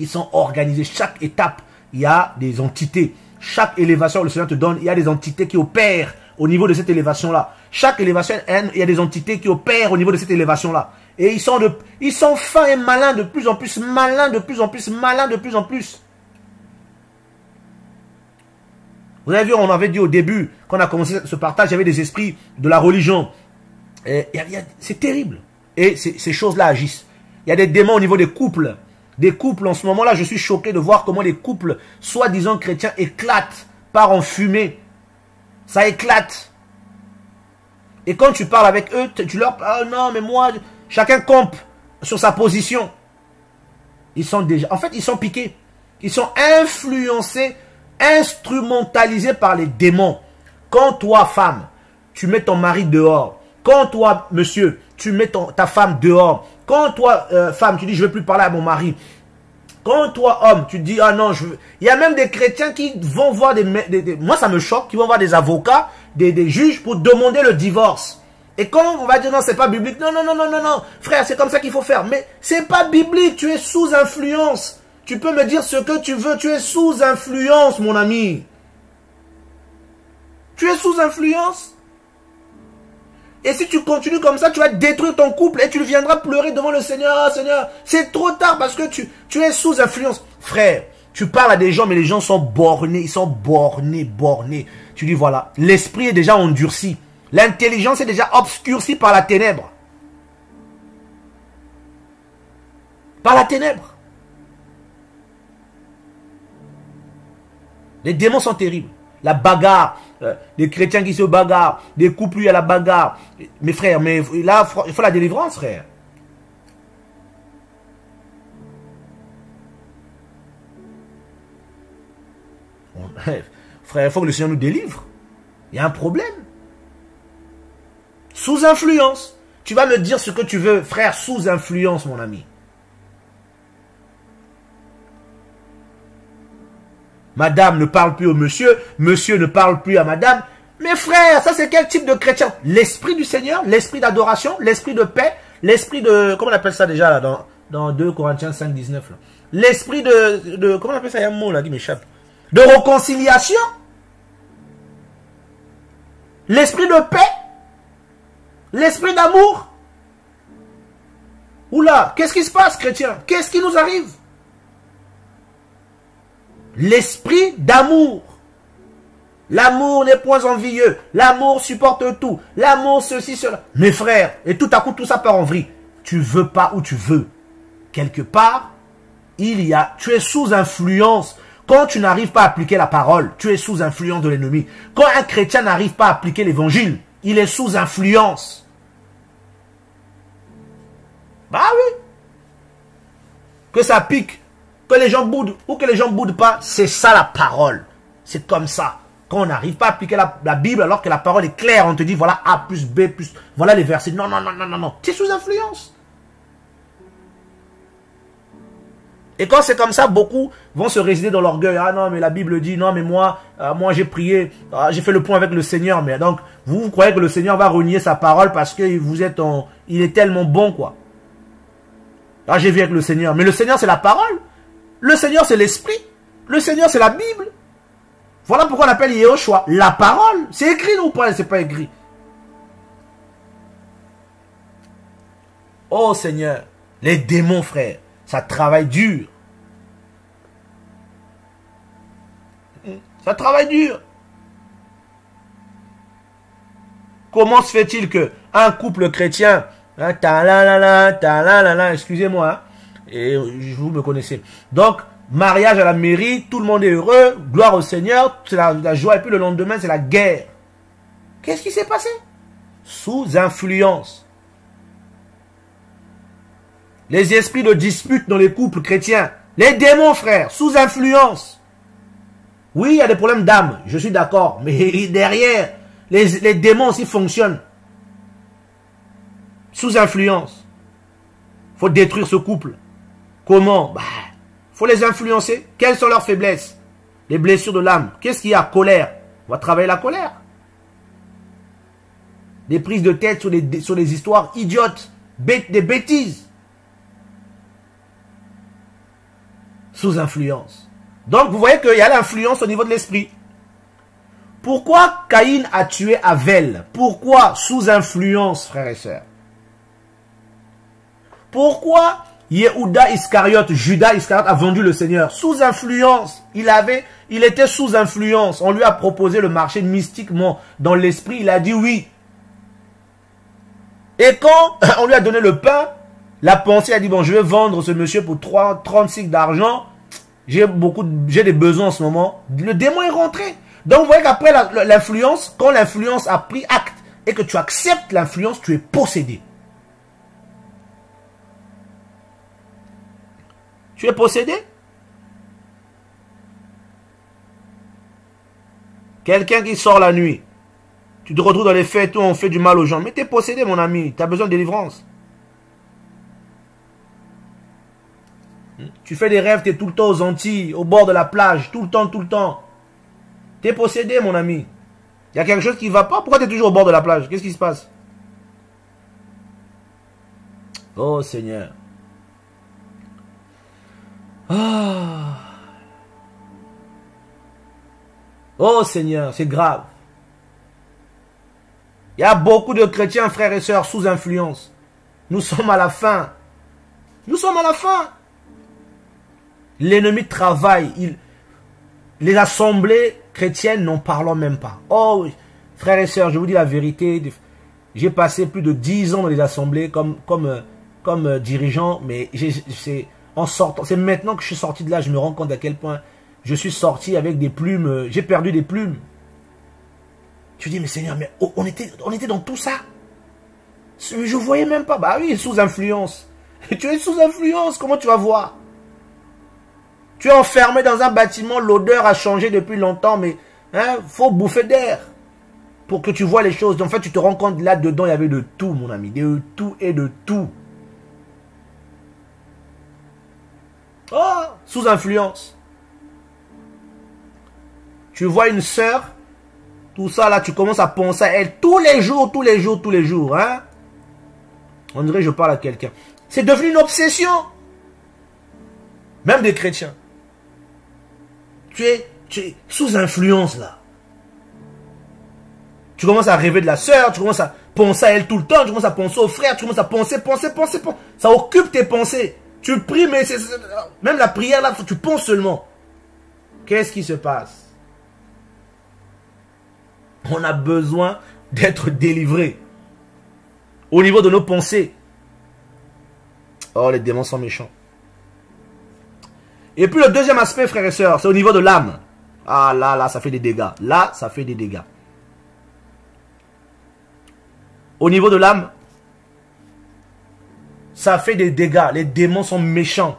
Ils sont organisés. Chaque étape, il y a des entités. Chaque élévation, le Seigneur te donne, il y a des entités qui opèrent au niveau de cette élévation-là. Chaque élévation, il y a des entités qui opèrent au niveau de cette élévation-là. Et ils sont, de, ils sont fins et malins, de plus en plus malins, de plus en plus malins, de plus en plus. Vous avez vu, on avait dit au début, quand on a commencé ce partage, il y avait des esprits de la religion. C'est terrible. Et ces choses-là agissent. Il y a des démons au niveau des couples. Des couples, en ce moment-là, je suis choqué de voir comment les couples, soi-disant chrétiens, éclatent, par en fumée. Ça éclate. Et quand tu parles avec eux, tu leur parles, oh non, mais moi, chacun compte sur sa position. Ils sont déjà, en fait, ils sont piqués. Ils sont influencés instrumentalisé par les démons. Quand toi, femme, tu mets ton mari dehors, quand toi, monsieur, tu mets ta femme dehors, quand toi, euh, femme, tu dis je ne veux plus parler à mon mari, quand toi, homme, tu dis, ah non, je veux... Il y a même des chrétiens qui vont voir des... Moi, ça me choque, qui vont voir des avocats, des, des juges pour demander le divorce. Et quand on va dire, non, c'est pas biblique. Non, non, non, non, non, non. Frère, c'est comme ça qu'il faut faire. Mais c'est pas biblique. Tu es sous influence. Tu peux me dire ce que tu veux, tu es sous influence, mon ami. Tu es sous influence. Et si tu continues comme ça, tu vas détruire ton couple et tu viendras pleurer devant le Seigneur. Ah, Seigneur, c'est trop tard parce que tu, tu es sous influence. Frère, tu parles à des gens, mais les gens sont bornés. Ils sont bornés, bornés. Tu dis, voilà, l'esprit est déjà endurci. L'intelligence est déjà obscurcie par la ténèbre. Par la ténèbre. Les démons sont terribles. La bagarre, euh, les chrétiens qui se bagarrent, des couples à la bagarre. Mes frères, mais là, il faut la délivrance, frère. Frère, il faut que le Seigneur nous délivre. Il y a un problème. Sous influence. Tu vas me dire ce que tu veux, frère, sous influence, mon ami. Madame ne parle plus au monsieur, monsieur ne parle plus à madame. Mais frère, ça c'est quel type de chrétien? L'esprit du Seigneur, l'esprit d'adoration, l'esprit de paix, l'esprit de... Comment on appelle ça déjà là, dans, dans 2 Corinthiens 5, 19 L'esprit de, de... Comment on appelle ça? Il y a un mot là qui m'échappe. De réconciliation. L'esprit de paix. L'esprit d'amour. Oula, qu'est-ce qui se passe, chrétien? Qu'est-ce qui nous arrive? L'esprit d'amour. L'amour n'est point envieux. L'amour supporte tout. L'amour ceci, cela. Mes frères, et tout à coup, tout ça part en vrille. Tu veux pas où tu veux. Quelque part, il y a, tu es sous influence. Quand tu n'arrives pas à appliquer la parole, tu es sous influence de l'ennemi. Quand un chrétien n'arrive pas à appliquer l'évangile, il est sous influence. Bah oui. Que ça pique, que les gens boudent ou que les gens boudent pas, c'est ça la parole. C'est comme ça. Quand on n'arrive pas à appliquer la, Bible alors que la parole est claire, on te dit voilà A plus B plus, voilà les versets. Non, non, non, non, non, non. Tu es sous influence. Et quand c'est comme ça, beaucoup vont se résider dans l'orgueil. Ah non, mais la Bible dit, non, mais moi, euh, moi j'ai prié, ah, j'ai fait le point avec le Seigneur. Mais donc, vous, vous croyez que le Seigneur va renier sa parole parce que vous êtes en, il est tellement bon, quoi. Ah, j'ai vu avec le Seigneur. Mais le Seigneur, c'est la parole. Le Seigneur, c'est l'esprit. Le Seigneur, c'est la Bible. Voilà pourquoi on appelle Yehoshua la parole. C'est écrit ou pas C'est pas écrit. Oh Seigneur, les démons, frère, ça travaille dur. Ça travaille dur. Comment se fait-il que un couple chrétien Hein, excusez-moi. Hein. Et vous me connaissez. Donc, mariage à la mairie, tout le monde est heureux, gloire au Seigneur, c'est la, joie, et puis le lendemain, c'est la guerre. Qu'est-ce qui s'est passé? Sous influence. Les esprits de dispute dans les couples chrétiens. Les démons, frères, sous influence. Oui, il y a des problèmes d'âme, je suis d'accord, mais derrière, les, les démons aussi fonctionnent sous influence. faut détruire ce couple. Comment Bah, faut les influencer. Quelles sont leurs faiblesses Les blessures de l'âme. Qu'est-ce qu'il y a Colère. On va travailler la colère. Des prises de tête sur des, sur des histoires idiotes, des bêtises. Sous influence. Donc vous voyez qu'il y a l'influence au niveau de l'esprit. Pourquoi Caïn a tué Avel Pourquoi sous influence, frères et sœurs? Pourquoi Yehuda Iscariote, Judas Iscariote a vendu le Seigneur Sous influence. Il avait, il était sous influence. On lui a proposé le marché mystiquement. Dans l'esprit, il a dit oui. Et quand on lui a donné le pain, la pensée a dit, bon, je vais vendre ce monsieur pour 3, 36 d'argent. J'ai j'ai des besoins en ce moment. Le démon est rentré. Donc, vous voyez qu'après l'influence, quand l'influence a pris acte et que tu acceptes l'influence, tu es possédé. Tu es possédé? Quelqu'un qui sort la nuit. Tu te retrouves dans les fêtes où on fait du mal aux gens. Mais tu es possédé, mon ami. Tu as besoin de délivrance. Hmm? Tu fais des rêves, tu es tout le temps aux Antilles, au bord de la plage, tout le temps, tout le temps. Tu es possédé, mon ami. Il y a quelque chose qui ne va pas? Pourquoi tu es toujours au bord de la plage? Qu'est-ce qui se passe? Oh Seigneur. Ah. Oh Seigneur, c'est grave. Il y a beaucoup de chrétiens, frères et sœurs, sous influence. Nous sommes à la fin. Nous sommes à la fin. L'ennemi travaille. Il... Les assemblées chrétiennes n'en parlons même pas. Oh, frères et sœurs, je vous dis la vérité. J'ai passé plus de dix ans dans les assemblées comme, comme, comme dirigeant, mais c'est en sortant, c'est maintenant que je suis sorti de là, je me rends compte à quel point je suis sorti avec des plumes, euh, j'ai perdu des plumes. Tu dis, mais Seigneur, mais on était, dans tout ça. Je voyais même pas. Bah oui, sous influence. Tu es sous influence, comment tu vas voir? Tu es enfermé dans un bâtiment, l'odeur a changé depuis longtemps, mais hein, faut bouffer d'air pour que tu vois les choses. En fait, tu te rends compte là-dedans, il y avait de tout, mon ami. De tout et de tout. Oh, sous influence. Tu vois une sœur, tout ça là, tu commences à penser à elle tous les jours, tous les jours, tous les jours. Hein? On dirait que je parle à quelqu'un. C'est devenu une obsession. Même des chrétiens. Tu es, sous influence là. Tu commences à rêver de la sœur, tu commences à penser à elle tout le temps, tu commences à penser au frère, tu commences à penser, penser, penser, penser. Ça occupe tes pensées. Tu pries, mais même la prière là, tu penses seulement. Qu'est-ce qui se passe? On a besoin d'être délivré. Au niveau de nos pensées. Oh, les démons sont méchants. Et puis le deuxième aspect, frères et sœurs, c'est au niveau de l'âme. Ah là, là, ça fait des dégâts. Là, ça fait des dégâts. Au niveau de l'âme, ça fait des dégâts. Les démons sont méchants.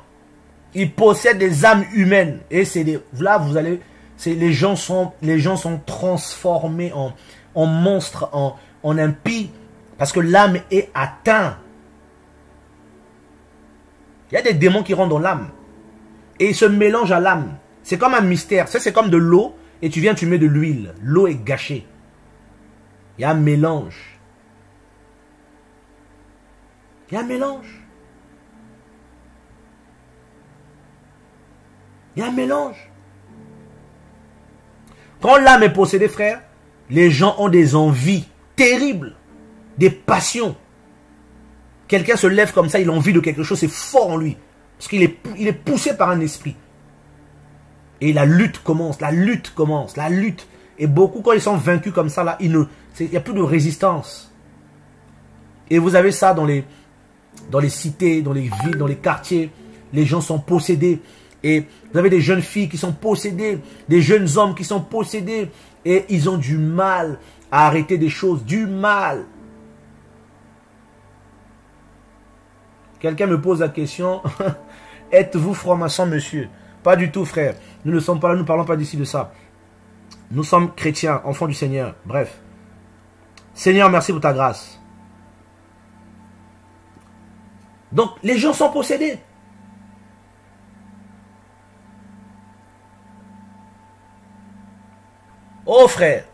Ils possèdent des âmes humaines. Et c'est des... Là, vous allez... Les gens, sont, transformés en, en monstres, en, en impies. Parce que l'âme est atteinte. Il y a des démons qui rentrent dans l'âme. Et ils se mélangent à l'âme. C'est comme un mystère. c'est comme de l'eau et tu viens, tu mets de l'huile. L'eau est gâchée. Il y a un mélange. Il y a un mélange. Il y a un mélange. Quand l'âme est possédée, frère, les gens ont des envies terribles, des passions. Quelqu'un se lève comme ça, il a envie de quelque chose, c'est fort en lui. Parce qu'il est, poussé par un esprit. Et la lutte commence, la lutte commence, la lutte. Et beaucoup, quand ils sont vaincus comme ça, là, il n'y a plus de résistance. Et vous avez ça dans les, dans les cités, dans les villes, dans les quartiers. Les gens sont possédés. Et vous avez des jeunes filles qui sont possédées, des jeunes hommes qui sont possédés. Et ils ont du mal à arrêter des choses, du mal. Quelqu'un me pose la question, êtes-vous franc-maçon, monsieur? Pas du tout, frère. Nous ne sommes pas là, nous ne parlons pas d'ici de ça. Nous sommes chrétiens, enfants du Seigneur. Bref. Seigneur, merci pour ta grâce. Donc, les gens sont possédés. Oh frère.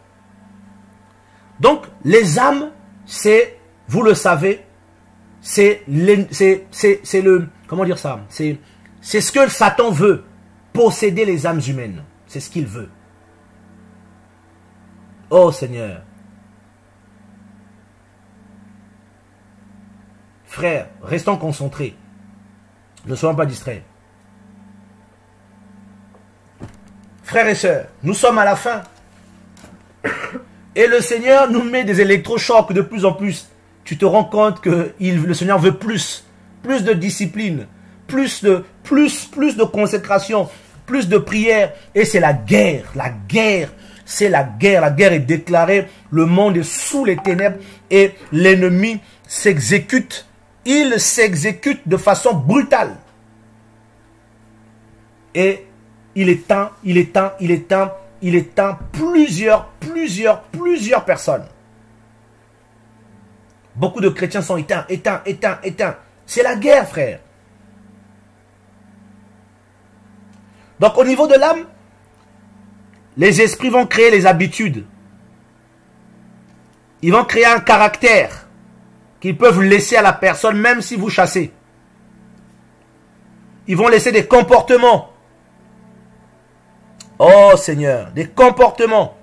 Donc, les âmes, c'est, vous le savez, c'est le, comment dire ça? C'est ce que Satan veut, posséder les âmes humaines. C'est ce qu'il veut. Oh Seigneur. Frères, restons concentrés. Ne soyons pas distraits. Frères et sœurs, nous sommes à la fin. Et le Seigneur nous met des électrochocs de plus en plus tu te rends compte que le Seigneur veut plus, plus de discipline, plus de, plus, plus de consécration, plus de prière. Et c'est la guerre, la guerre, c'est la guerre. La guerre est déclarée, le monde est sous les ténèbres et l'ennemi s'exécute. Il s'exécute de façon brutale. Et il est il est il est il est plusieurs, plusieurs, plusieurs personnes Beaucoup de chrétiens sont éteints, éteints, éteints, éteints. C'est la guerre, frère. Donc au niveau de l'âme, les esprits vont créer les habitudes. Ils vont créer un caractère qu'ils peuvent laisser à la personne même si vous chassez. Ils vont laisser des comportements. Oh Seigneur, des comportements.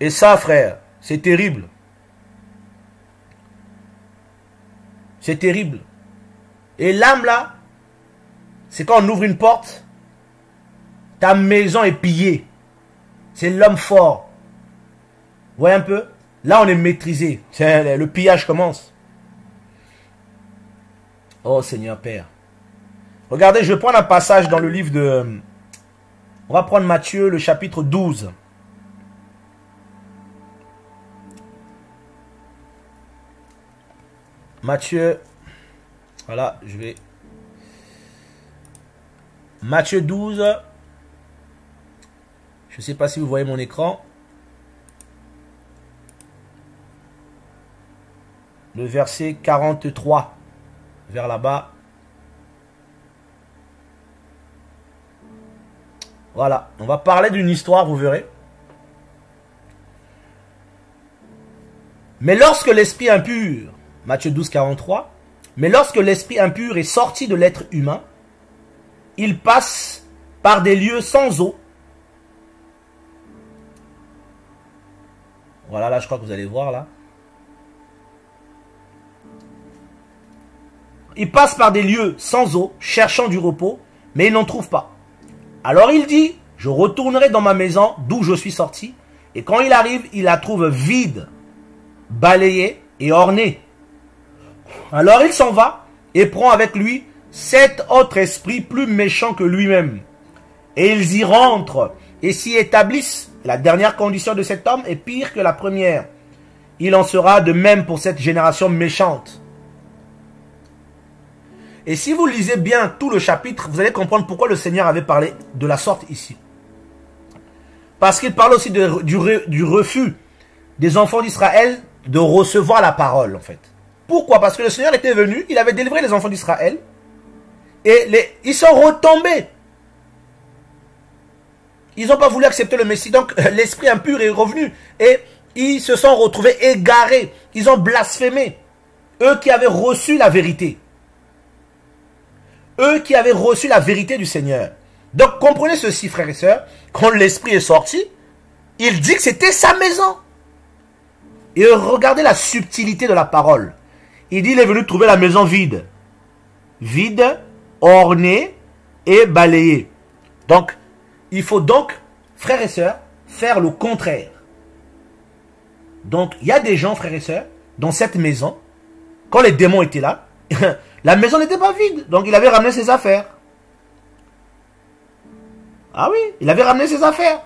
Et ça, frère, c'est terrible. C'est terrible. Et l'âme là, c'est quand on ouvre une porte, ta maison est pillée. C'est l'homme fort. Voyez un peu? Là, on est maîtrisé. Le pillage commence. Oh Seigneur Père. Regardez, je vais prendre un passage dans le livre de... On va prendre Matthieu, le chapitre 12. Matthieu, voilà, je vais... Matthieu 12. Je ne sais pas si vous voyez mon écran. Le verset 43, vers là-bas. Voilà, on va parler d'une histoire, vous verrez. Mais lorsque l'esprit impur Matthieu 12, 43. Mais lorsque l'esprit impur est sorti de l'être humain, il passe par des lieux sans eau. Voilà, là, je crois que vous allez voir, là. Il passe par des lieux sans eau, cherchant du repos, mais il n'en trouve pas. Alors il dit, je retournerai dans ma maison d'où je suis sorti, et quand il arrive, il la trouve vide, balayée et ornée. Alors il s'en va et prend avec lui sept autres esprits plus méchants que lui-même. Et ils y rentrent et s'y établissent. La dernière condition de cet homme est pire que la première. Il en sera de même pour cette génération méchante. Et si vous lisez bien tout le chapitre, vous allez comprendre pourquoi le Seigneur avait parlé de la sorte ici. Parce qu'il parle aussi du, refus des enfants d'Israël de recevoir la parole, en fait. Pourquoi? Parce que le Seigneur était venu, il avait délivré les enfants d'Israël, et ils sont retombés. Ils n'ont pas voulu accepter le Messie. Donc l'esprit impur est revenu. Et ils se sont retrouvés égarés. Ils ont blasphémé. Eux qui avaient reçu la vérité. Eux qui avaient reçu la vérité du Seigneur. Donc comprenez ceci, frères et sœurs. Quand l'esprit est sorti, il dit que c'était sa maison. Et regardez la subtilité de la parole. Il dit il est venu trouver la maison vide. Vide, ornée et balayée. Donc, il faut donc, frères et sœurs, faire le contraire. Donc, il y a des gens, frères et sœurs, dans cette maison, quand les démons étaient là, la maison n'était pas vide. Donc, il avait ramené ses affaires. Ah oui, il avait ramené ses affaires.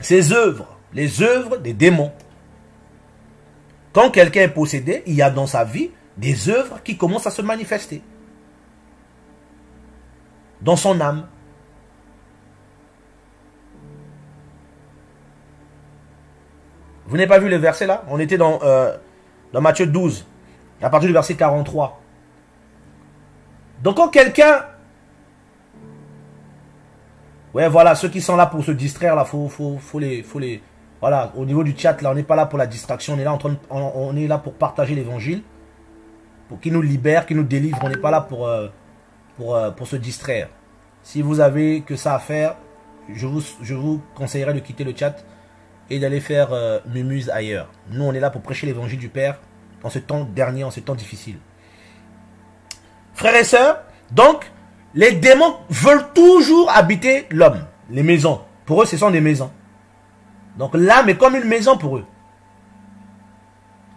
Ses œuvres, les œuvres des démons. Quand quelqu'un est possédé, il y a dans sa vie des œuvres qui commencent à se manifester. Dans son âme. Vous n'avez pas vu le verset là? On était dans, euh, dans Matthieu 12, à partir du verset 43. Donc quand quelqu'un... Ouais, voilà, ceux qui sont là pour se distraire, là, faut, faut, faut, les, faut, les, voilà, au niveau du chat, là, on n'est pas là pour la distraction, on est là, en train on, est là pour partager l'évangile, pour qu'il nous libère, qu'il nous délivre. On n'est pas là pour, euh, pour, euh, pour se distraire. Si vous avez que ça à faire, je vous, je vous conseillerais de quitter le chat et d'aller faire euh, mumuse ailleurs. Nous, on est là pour prêcher l'évangile du Père en ce temps dernier, en ce temps difficile. Frères et sœurs, donc, les démons veulent toujours habiter l'homme, les maisons. Pour eux, ce sont des maisons. Donc l'âme est comme une maison pour eux.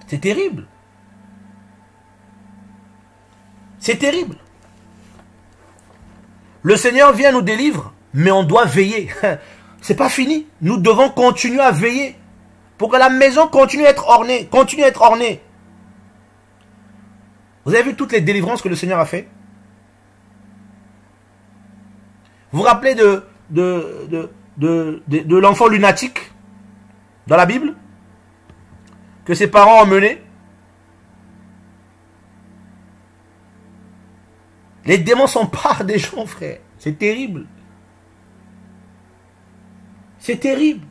C'est terrible. C'est terrible. Le Seigneur vient nous délivre, mais on doit veiller. C'est pas fini. Nous devons continuer à veiller pour que la maison continue à être ornée, continue à être ornée. Vous avez vu toutes les délivrances que le Seigneur a fait Vous vous rappelez de, l'enfant lunatique dans la Bible que ses parents ont mené Les démons part des gens, frère. C'est terrible. C'est terrible.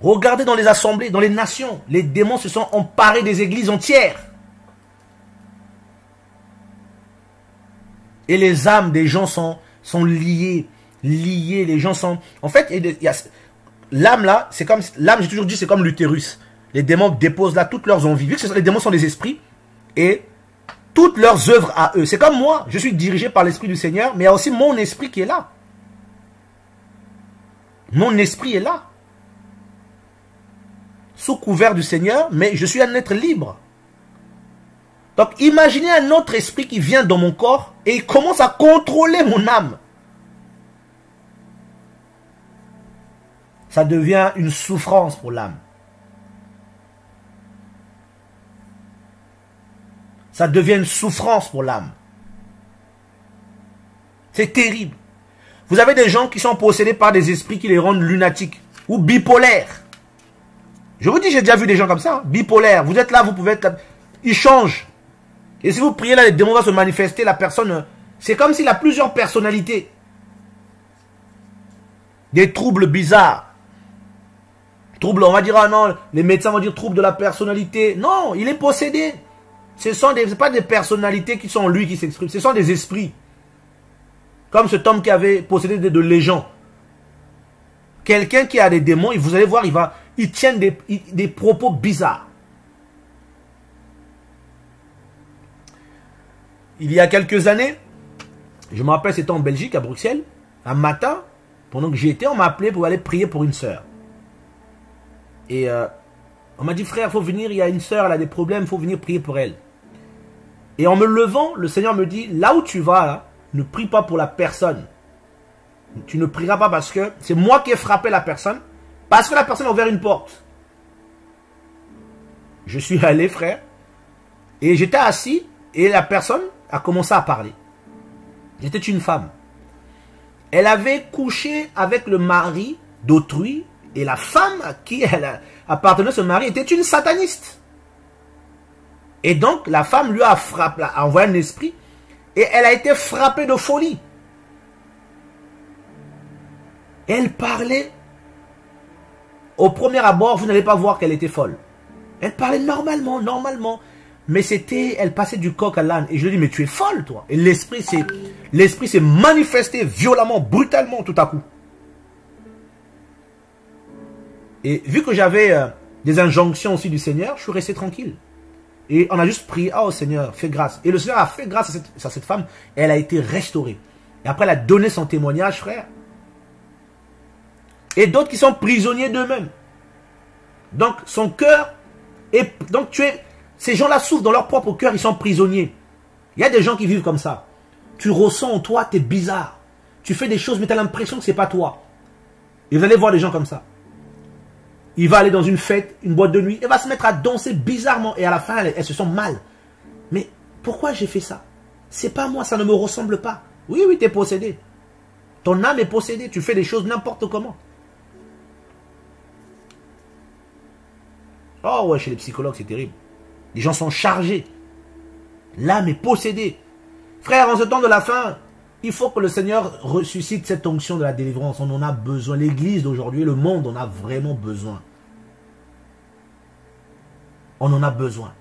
Regardez dans les assemblées, dans les nations, les démons se sont emparés des églises entières. Et les âmes des gens sont, liées liés, les gens sont... En fait, l'âme là, c'est comme... L'âme, j'ai toujours dit, c'est comme l'utérus. Les démons déposent là toutes leurs envies. Vu que les démons sont des esprits, et toutes leurs œuvres à eux. C'est comme moi, je suis dirigé par l'Esprit du Seigneur, mais il y a aussi mon esprit qui est là. Mon esprit est là. Sous couvert du Seigneur, mais je suis un être libre. Donc imaginez un autre esprit qui vient dans mon corps et il commence à contrôler mon âme. Ça devient une souffrance pour l'âme. Ça devient une souffrance pour l'âme. C'est terrible. Vous avez des gens qui sont possédés par des esprits qui les rendent lunatiques ou bipolaires. Je vous dis, j'ai déjà vu des gens comme ça, hein. bipolaires. Vous êtes là, vous pouvez être... Ils changent. Et si vous priez là, les démons vont se manifester, la personne... C'est comme s'il a plusieurs personnalités. Des troubles bizarres. Troubles, on va dire, ah non, les médecins vont dire troubles de la personnalité. Non, il est possédé. Ce sont des, pas des personnalités qui sont lui qui s'expriment, ce sont des esprits. Comme cet homme qui avait possédé de, de légions. Quelqu'un qui a des démons, vous allez voir, il va, il tient des, propos bizarres. Il y a quelques années, je me rappelle, c'était en Belgique, à Bruxelles, un matin, pendant que j'y étais, on m'a appelé pour aller prier pour une sœur. Et euh, on m'a dit, frère, il faut venir, il y a une sœur, elle a des problèmes, il faut venir prier pour elle. Et en me levant, le Seigneur me dit, là où tu vas, ne prie pas pour la personne. Tu ne prieras pas parce que c'est moi qui ai frappé la personne, parce que la personne a ouvert une porte. Je suis allé, frère, et j'étais assis, et la personne a commencé à parler. C'était une femme. Elle avait couché avec le mari d'autrui, et la femme à qui elle appartenait, ce mari, était une sataniste. Et donc, la femme lui a, frappé, a envoyé un esprit et elle a été frappée de folie. Elle parlait. Au premier abord, vous n'allez pas voir qu'elle était folle. Elle parlait normalement, normalement. Mais c'était, elle passait du coq à l'âne. Et je lui dis, mais tu es folle, toi. Et l'esprit s'est, l'esprit s'est manifesté violemment, brutalement, tout à coup. Et vu que j'avais euh, des injonctions aussi du Seigneur, je suis resté tranquille. Et on a juste prié, oh Seigneur, fais grâce. Et le Seigneur a fait grâce à cette, femme, elle a été restaurée. Et après, elle a donné son témoignage, frère. Et d'autres qui sont prisonniers d'eux-mêmes. Donc, son cœur est... Donc, tu es... Ces gens-là souffrent dans leur propre cœur, ils sont prisonniers. Il y a des gens qui vivent comme ça. Tu ressens en toi, tu es bizarre. Tu fais des choses, mais tu as l'impression que ce n'est pas toi. Et vous allez voir des gens comme ça. Il va aller dans une fête, une boîte de nuit, et va se mettre à danser bizarrement. Et à la fin, elle, se sent mal. Mais pourquoi j'ai fait ça? C'est pas moi, ça ne me ressemble pas. Oui, oui, tu es possédé. Ton âme est possédée. Tu fais des choses n'importe comment. Oh ouais, chez les psychologues, c'est terrible. Les gens sont chargés. L'âme est possédée. Frère, en ce temps de la fin, il faut que le Seigneur ressuscite cette onction de la délivrance. On en a besoin. L'église d'aujourd'hui, le monde en a vraiment besoin. On en a besoin.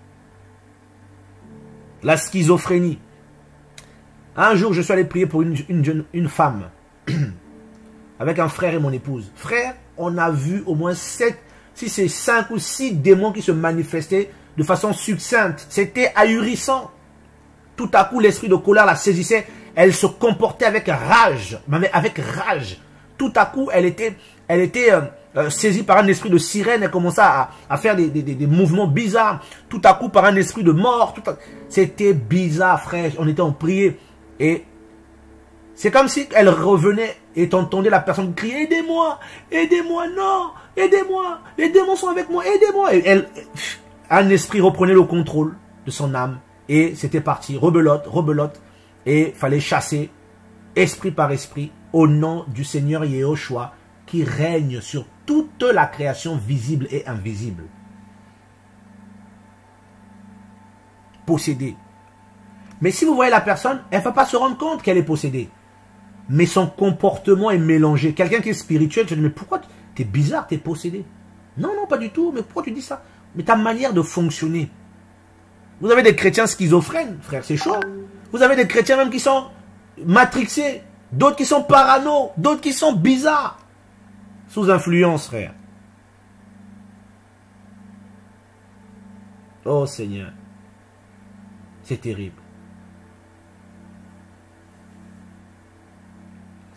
La schizophrénie. Un jour, je suis allé prier pour une, une, femme. avec un frère et mon épouse. Frère, on a vu au moins sept, si c'est cinq ou six démons qui se manifestaient de façon succincte. C'était ahurissant. Tout à coup, l'esprit de colère la saisissait elle se comportait avec rage, mais avec rage. Tout à coup, elle était, euh, euh, saisie par un esprit de sirène, elle commençait à, faire des, mouvements bizarres. Tout à coup, par un esprit de mort. C'était bizarre, frère. On était en prier. Et c'est comme si elle revenait et entendait la personne crier Aidez-moi Aidez-moi Non Aidez-moi Les démons sont avec moi Aidez-moi un esprit reprenait le contrôle de son âme. Et c'était parti. Rebelote, rebelote. Et fallait chasser esprit par esprit au nom du Seigneur Yehoshua qui règne sur toute la création visible et invisible. Possédée. Mais si vous voyez la personne, elle ne va pas se rendre compte qu'elle est possédée. Mais son comportement est mélangé. Quelqu'un qui est spirituel, tu dis, mais pourquoi tu es bizarre, tu es possédé Non, non, pas du tout. Mais pourquoi tu dis ça? Mais ta manière de fonctionner. Vous avez des chrétiens schizophrènes, frère, c'est chaud. Vous avez des chrétiens même qui sont matrixés, d'autres qui sont parano, d'autres qui sont bizarres. Sous influence, frère. Oh Seigneur, c'est terrible.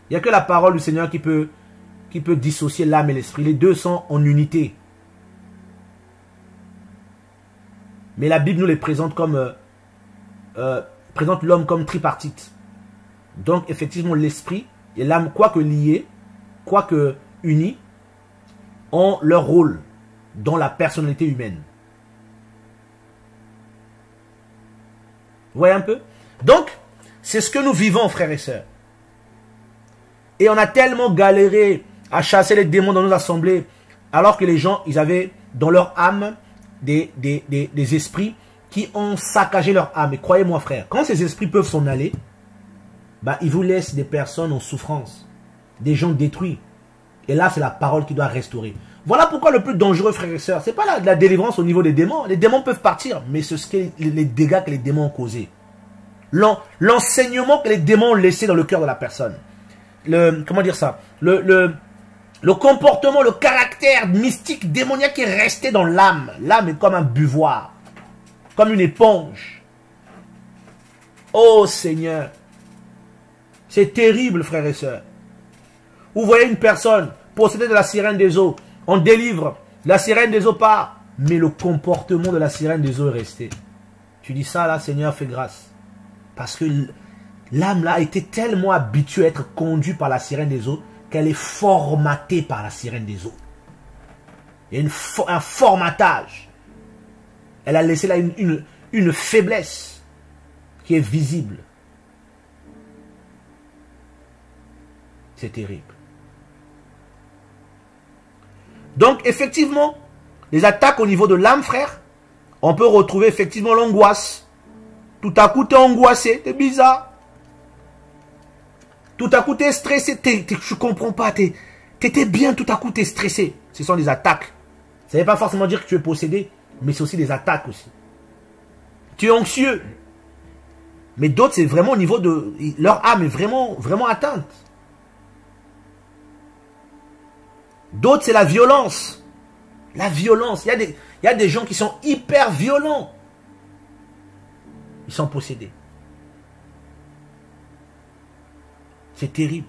Il n'y a que la parole du Seigneur qui peut, qui peut dissocier l'âme et l'esprit. Les deux sont en unité. Mais la Bible nous les présente comme euh, euh, présente l'homme comme tripartite. Donc, effectivement, l'esprit et l'âme, quoique liés, quoique unis, ont leur rôle dans la personnalité humaine. Vous voyez un peu? Donc, c'est ce que nous vivons, frères et sœurs. Et on a tellement galéré à chasser les démons dans nos assemblées, alors que les gens, ils avaient dans leur âme des, des, des, esprits qui ont saccagé leur âme. Et croyez-moi, frère, quand ces esprits peuvent s'en aller, bah, ils vous laissent des personnes en souffrance, des gens détruits. Et là, c'est la parole qui doit restaurer. Voilà pourquoi le plus dangereux, frères et sœurs, c'est pas la, délivrance au niveau des démons. Les démons peuvent partir, mais c'est ce que les dégâts que les démons ont causés. L'enseignement que les démons ont laissé dans le cœur de la personne. Le, comment dire ça? Le, le, le comportement, le caractère mystique, démoniaque est resté dans l'âme. L'âme est comme un buvoir, comme une éponge. Oh Seigneur, c'est terrible, frères et sœurs. Vous voyez une personne possédée de la sirène des eaux, on délivre, la sirène des eaux part, mais le comportement de la sirène des eaux est resté. Tu dis ça là, Seigneur, fais grâce. Parce que l'âme là a été tellement habituée à être conduite par la sirène des eaux qu'elle est formatée par la sirène des eaux. Il y a un formatage. Elle a laissé là une, faiblesse qui est visible. C'est terrible. Donc, effectivement, les attaques au niveau de l'âme, frère, on peut retrouver effectivement l'angoisse. Tout à coup, tu es angoissé, es bizarre. Tout à coup, tu es stressé, je ne comprends pas, tu étais bien, tout à coup, tu es stressé. Ce sont des attaques. Ça ne veut pas forcément dire que tu es possédé, mais c'est aussi des attaques aussi. Tu es anxieux. Mais d'autres, c'est vraiment au niveau de... Leur âme est vraiment, atteinte. D'autres, c'est la violence. La violence. Il y, a des, il y a des gens qui sont hyper violents. Ils sont possédés. C'est terrible.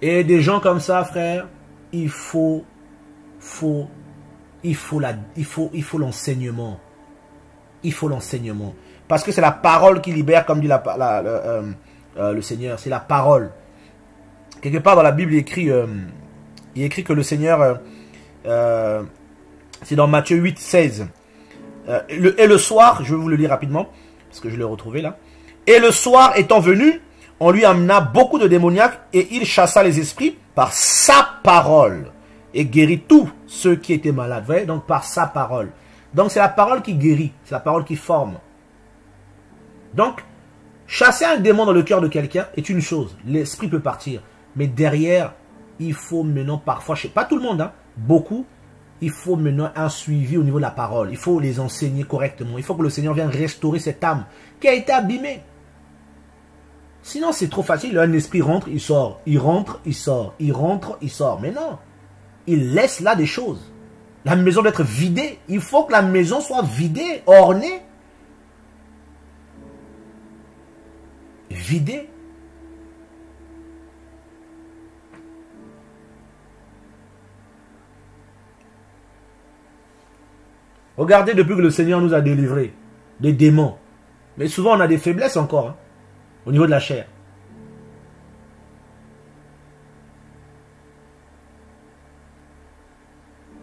Et des gens comme ça, frère, il faut, faut, il faut la, il faut, l'enseignement. Il faut l'enseignement. Parce que c'est la parole qui libère, comme dit euh, euh, le Seigneur. C'est la parole. Quelque part dans la Bible, écrit, euh, il écrit que le Seigneur, c'est dans Matthieu 8, 16. et le soir, je vais vous le lire rapidement, parce que je l'ai retrouvé là. Et le soir étant venu, on lui amena beaucoup de démoniaques et il chassa les esprits par sa parole et guérit tous ceux qui étaient malades. Donc par sa parole. Donc c'est la parole qui guérit, c'est la parole qui forme. Donc, chasser un démon dans le cœur de quelqu'un est une chose. L'esprit peut partir. Mais derrière, il faut maintenant parfois, je sais pas tout le monde, hein, beaucoup, il faut maintenant un suivi au niveau de la parole. Il faut les enseigner correctement. Il faut que le Seigneur vienne restaurer cette âme qui a été abîmée. Sinon, c'est trop facile. Un esprit rentre, il sort. Il rentre, il sort. Il rentre, il sort. Mais non. Il laisse là des choses. La maison doit être vidée. Il faut que la maison soit vidée, ornée. Vidée. Regardez depuis que le Seigneur nous a délivrés des démons. Mais souvent on a des faiblesses encore. Hein au niveau de la chair.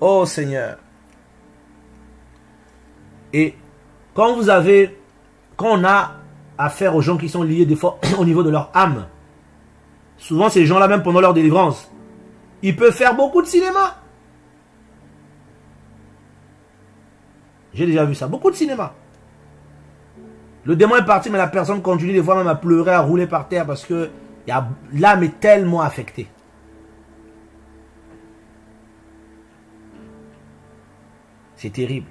Oh Seigneur. Et quand vous avez, quand on a affaire aux gens qui sont liés des fois au niveau de leur âme, souvent ces gens-là, même pendant leur délivrance, ils peuvent faire beaucoup de cinéma. J'ai déjà vu ça, beaucoup de cinéma. Le démon est parti, mais la personne continue des fois même à pleurer, à rouler par terre parce que l'âme est tellement affectée. C'est terrible.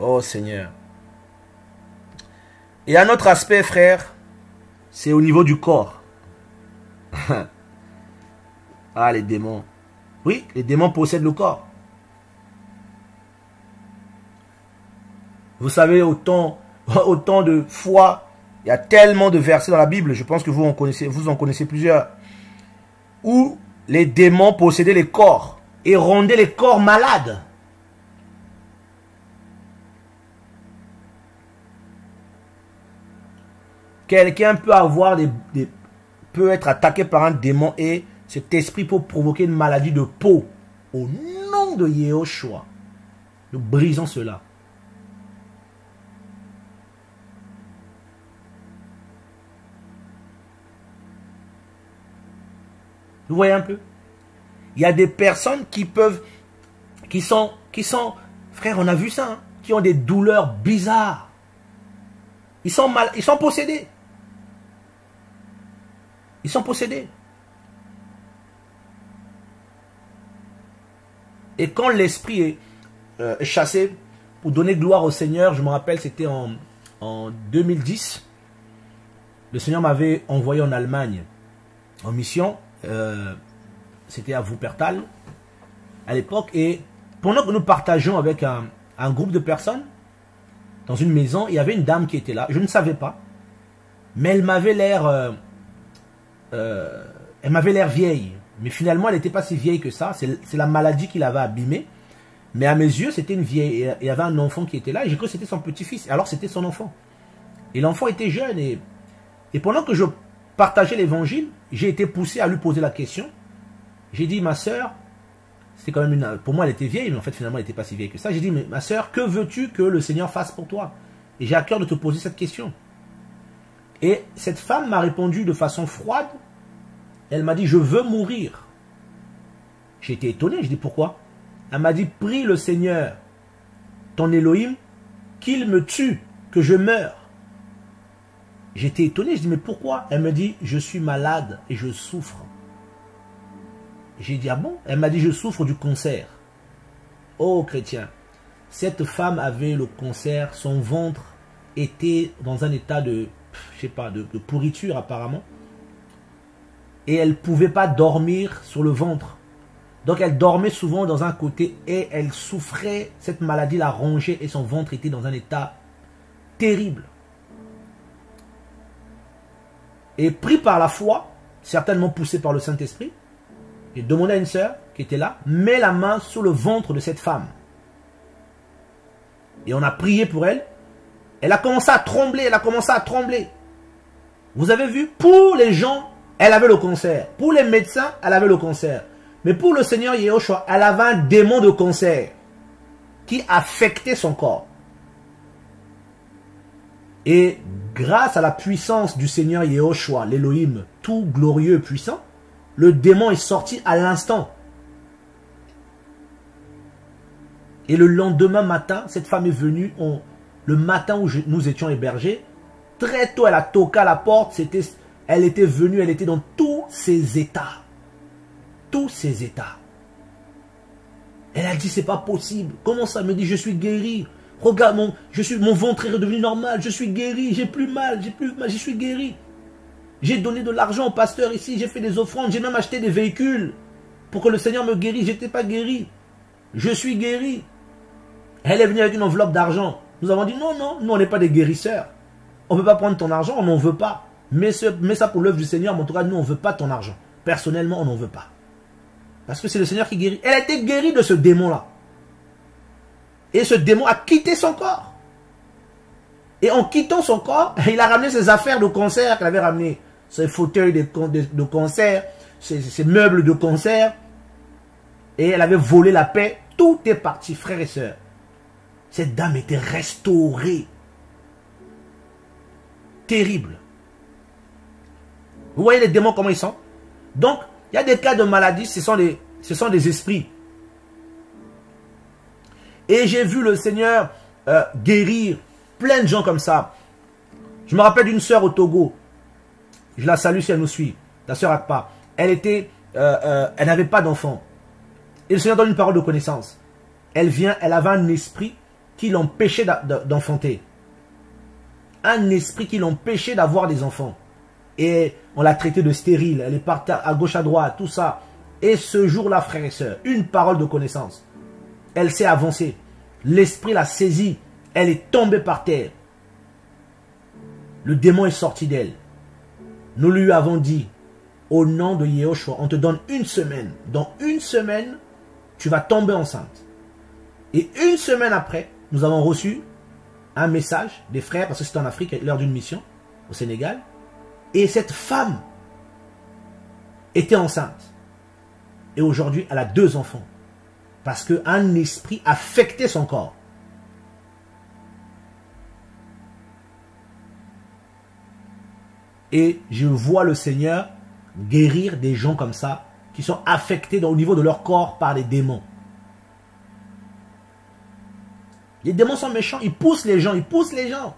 Oh Seigneur. Et un autre aspect, frère, c'est au niveau du corps. ah, les démons. Oui, les démons possèdent le corps. Vous savez, autant, autant de fois, il y a tellement de versets dans la Bible, je pense que vous en connaissez, vous en connaissez plusieurs, où les démons possédaient les corps. et rendait les corps malades. Quelqu'un peut avoir des, peut être attaqué par un démon et cet esprit peut provoquer une maladie de peau. Au nom de Yehoshua, nous brisons cela. Vous voyez un peu? Il y a des personnes qui peuvent, qui sont, qui sont, frère, on a vu ça, hein, qui ont des douleurs bizarres. Ils sont mal, ils sont possédés. Ils sont possédés. Et quand l'esprit euh, est, chassé pour donner gloire au Seigneur, je me rappelle, c'était en 2010, le Seigneur m'avait envoyé en Allemagne en mission. Euh, c'était à Wuppertal à l'époque. Et pendant que nous partageons avec un, groupe de personnes dans une maison, il y avait une dame qui était là. Je ne savais pas. Mais elle m'avait l'air... Euh, euh, elle m'avait l'air vieille. Mais finalement, elle n'était pas si vieille que ça. C'est la maladie qui l'avait abîmée. Mais à mes yeux, c'était une vieille. il y avait un enfant qui était là. Et j'ai cru que c'était son petit-fils. Alors, c'était son enfant. Et l'enfant était jeune. Et, et pendant que je partageais l'évangile, j'ai été poussé à lui poser la question. J'ai dit, ma soeur, c'était quand même une. Pour moi, elle était vieille, mais en fait, finalement, elle n'était pas si vieille que ça. J'ai dit, ma soeur, que veux-tu que le Seigneur fasse pour toi? Et j'ai à cœur de te poser cette question. Et cette femme m'a répondu de façon froide. Elle m'a dit, je veux mourir. J'ai été étonné. Je dis, pourquoi? Elle m'a dit, prie le Seigneur, ton Elohim, qu'il me tue, que je meure. J'étais étonné, je dis mais pourquoi? Elle me dit je suis malade et je souffre. J'ai dit ah bon? Elle m'a dit je souffre du cancer. Oh chrétien, cette femme avait le cancer, son ventre était dans un état de, je sais pas, de, pourriture apparemment. Et elle ne pouvait pas dormir sur le ventre. Donc elle dormait souvent dans un côté et elle souffrait, cette maladie la rongeait et son ventre était dans un état terrible. Et pris par la foi, certainement poussé par le Saint-Esprit, j'ai demandé à une sœur qui était là, mets la main sur le ventre de cette femme. Et on a prié pour elle. Elle a commencé à trembler, elle a commencé à trembler. Vous avez vu, pour les gens, elle avait le cancer. Pour les médecins, elle avait le cancer. Mais pour le Seigneur Yehoshua, elle avait un démon de cancer qui affectait son corps. Et grâce à la puissance du Seigneur Yehoshua, l'Élohim, tout glorieux et puissant, le démon est sorti à l'instant. Et le lendemain matin, cette femme est venue, le matin où nous étions hébergés, très tôt elle a toqué à la porte, elle était venue, elle était dans tous ses états. Tous ses états. Elle a dit, c'est pas possible. Comment ça? Me dit, je suis guéri. Regarde, mon, je suis, mon ventre est redevenu normal. Je suis guéri. J'ai plus mal. J'ai plus mal. Je suis guéri. J'ai donné de l'argent au pasteur ici. J'ai fait des offrandes. J'ai même acheté des véhicules pour que le Seigneur me guérisse. J'étais pas guéri. Je suis guéri. Elle est venue avec une enveloppe d'argent. Nous avons dit non, non, nous on n'est pas des guérisseurs. On ne peut pas prendre ton argent, on n'en veut pas. Mets, ça pour l'œuvre du Seigneur, mais en tout cas, nous on ne veut pas ton argent. Personnellement, on n'en veut pas. Parce que c'est le Seigneur qui guérit. Elle a été guérie de ce démon-là. Et ce démon a quitté son corps. Et en quittant son corps, il a ramené ses affaires de concert qu'il avait ramené. Ses fauteuils de, concert, ses, meubles de concert. Et elle avait volé la paix. Tout est parti, frères et sœurs. Cette dame était restaurée. Terrible. Vous voyez les démons comment ils sont? Donc, il y a des cas de maladie, ce sont des esprits. Et j'ai vu le Seigneur euh, guérir plein de gens comme ça. Je me rappelle d'une sœur au Togo. Je la salue si elle nous suit. La sœur Akpa. Elle était, euh, euh, elle n'avait pas d'enfant. Et le Seigneur donne une parole de connaissance. Elle vient, elle avait un esprit qui l'empêchait d'enfanter. Un esprit qui l'empêchait d'avoir des enfants. Et on l'a traité de stérile. Elle est partie à gauche, à droite, tout ça. Et ce jour-là, frères et sœurs, une parole de connaissance. Elle s'est avancée. L'esprit l'a saisie. Elle est tombée par terre. Le démon est sorti d'elle. Nous lui avons dit, au nom de Yehoshua, on te donne une semaine. Dans une semaine, tu vas tomber enceinte. Et une semaine après, nous avons reçu un message des frères, parce que c'était en Afrique, lors d'une mission au Sénégal. Et cette femme était enceinte. Et aujourd'hui, elle a deux enfants. Parce qu'un esprit affectait son corps. Et je vois le Seigneur guérir des gens comme ça, qui sont affectés au niveau de leur corps par les démons. Les démons sont méchants, ils poussent les gens, ils poussent les gens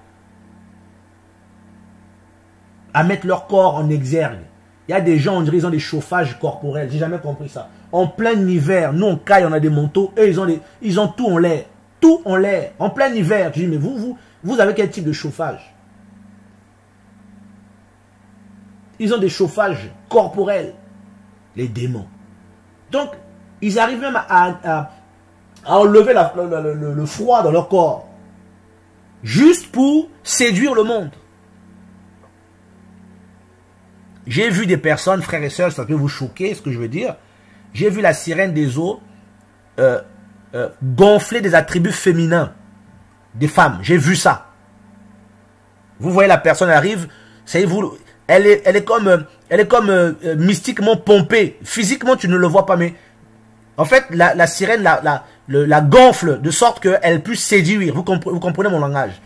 à mettre leur corps en exergue. Il y a des gens, on dirait, ils ont des chauffages corporels. J'ai jamais compris ça. En plein hiver, nous on caille, on a des manteaux. Eux, ils ont, ils ont tout en l'air. Tout en l'air. En plein hiver. Je dis, mais vous, vous, vous avez quel type de chauffage? Ils ont des chauffages corporels. Les démons. Donc, ils arrivent même à, enlever le froid dans leur corps. Juste pour séduire le monde. J'ai vu des personnes, frères et sœurs, ça peut vous choquer ce que je veux dire. J'ai vu la sirène des eaux euh, euh, gonfler des attributs féminins des femmes. J'ai vu ça. Vous voyez la personne arrive, elle est, comme, elle est comme euh, mystiquement pompée. Physiquement, tu ne le vois pas, mais en fait, la, sirène la, gonfle de sorte qu'elle puisse séduire. Vous, comprenez mon langage.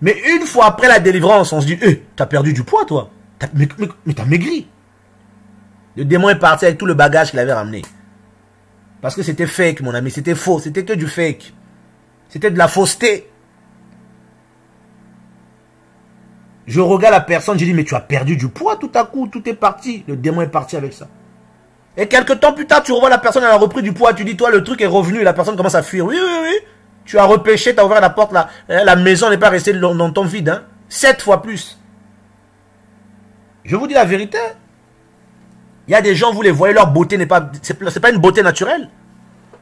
Mais une fois après la délivrance, on se dit, eh, t'as perdu du poids, toi. Mais, t'as maigri. Le démon est parti avec tout le bagage qu'il avait ramené. Parce que c'était fake, mon ami. C'était faux. C'était que du fake. C'était de la fausseté. Je regarde la personne, je dis, mais tu as perdu du poids tout à coup, tout est parti. Le démon est parti avec ça. Et quelques temps plus tard, tu revois la personne, elle a repris du poids. Tu dis, toi, le truc est revenu la personne commence à fuir. Oui, oui, oui. Tu as repêché, tu as ouvert la porte, là. La maison n'est pas restée dans ton vide. Hein. Sept fois plus. Je vous dis la vérité. Il y a des gens, vous les voyez, leur beauté n'est pas... C'est pas une beauté naturelle.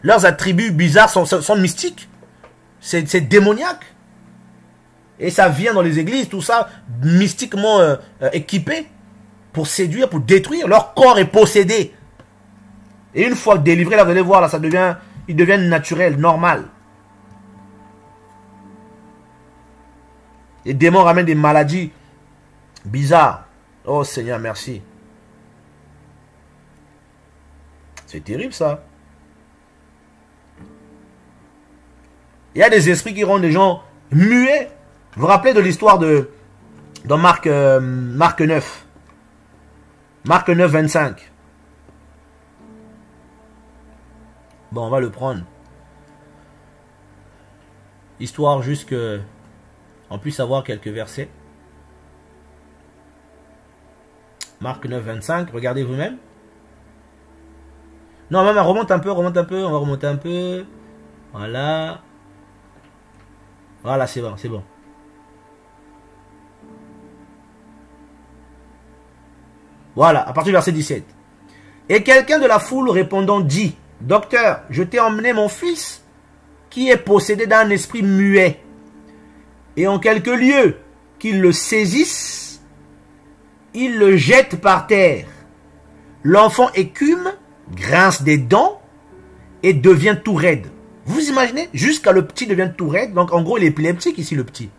Leurs attributs bizarres sont, sont, mystiques. C'est démoniaque. Et ça vient dans les églises, tout ça, mystiquement euh, euh, équipé pour séduire, pour détruire. Leur corps est possédé. Et une fois délivré, là, vous allez voir, là, ça devient, ils deviennent naturels, normal. Les démons ramènent des maladies bizarres. Oh Seigneur, merci. C'est terrible ça. Il y a des esprits qui rendent les gens muets. Vous vous rappelez de l'histoire de dans Marc, euh, Marc 9. Marc 9, 25. Bon, on va le prendre. Histoire juste que on puisse avoir quelques versets. Marc 9, 25. Regardez vous-même. Non, même, remonte un peu, remonte un peu. On va remonter un peu. Voilà. Voilà, c'est bon, c'est bon. Voilà, à partir du verset 17. Et quelqu'un de la foule répondant dit, Docteur, je t'ai emmené mon fils qui est possédé d'un esprit muet. Et en quelques lieux, qu'il le saisisse il le jette par terre. L'enfant écume, grince des dents et devient tout raide. Vous imaginez Jusqu'à le petit devient tout raide. Donc en gros, il est épileptique ici, le petit.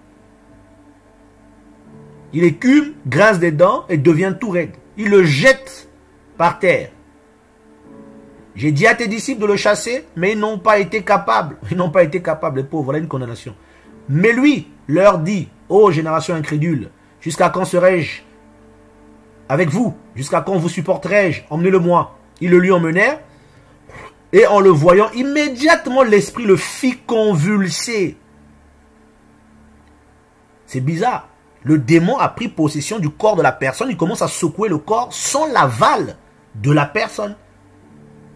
Il écume, grince des dents et devient tout raide. Il le jette par terre. J'ai dit à tes disciples de le chasser, mais ils n'ont pas été capables. Ils n'ont pas été capables, les pauvres. Voilà une condamnation. Mais lui leur dit, ô génération incrédule, jusqu'à quand serai-je avec vous? Jusqu'à quand vous supporterai-je? Emmenez-le-moi. Ils le lui emmenèrent. Et en le voyant, immédiatement l'esprit le fit convulser. C'est bizarre. Le démon a pris possession du corps de la personne. Il commence à secouer le corps sans l'aval de la personne.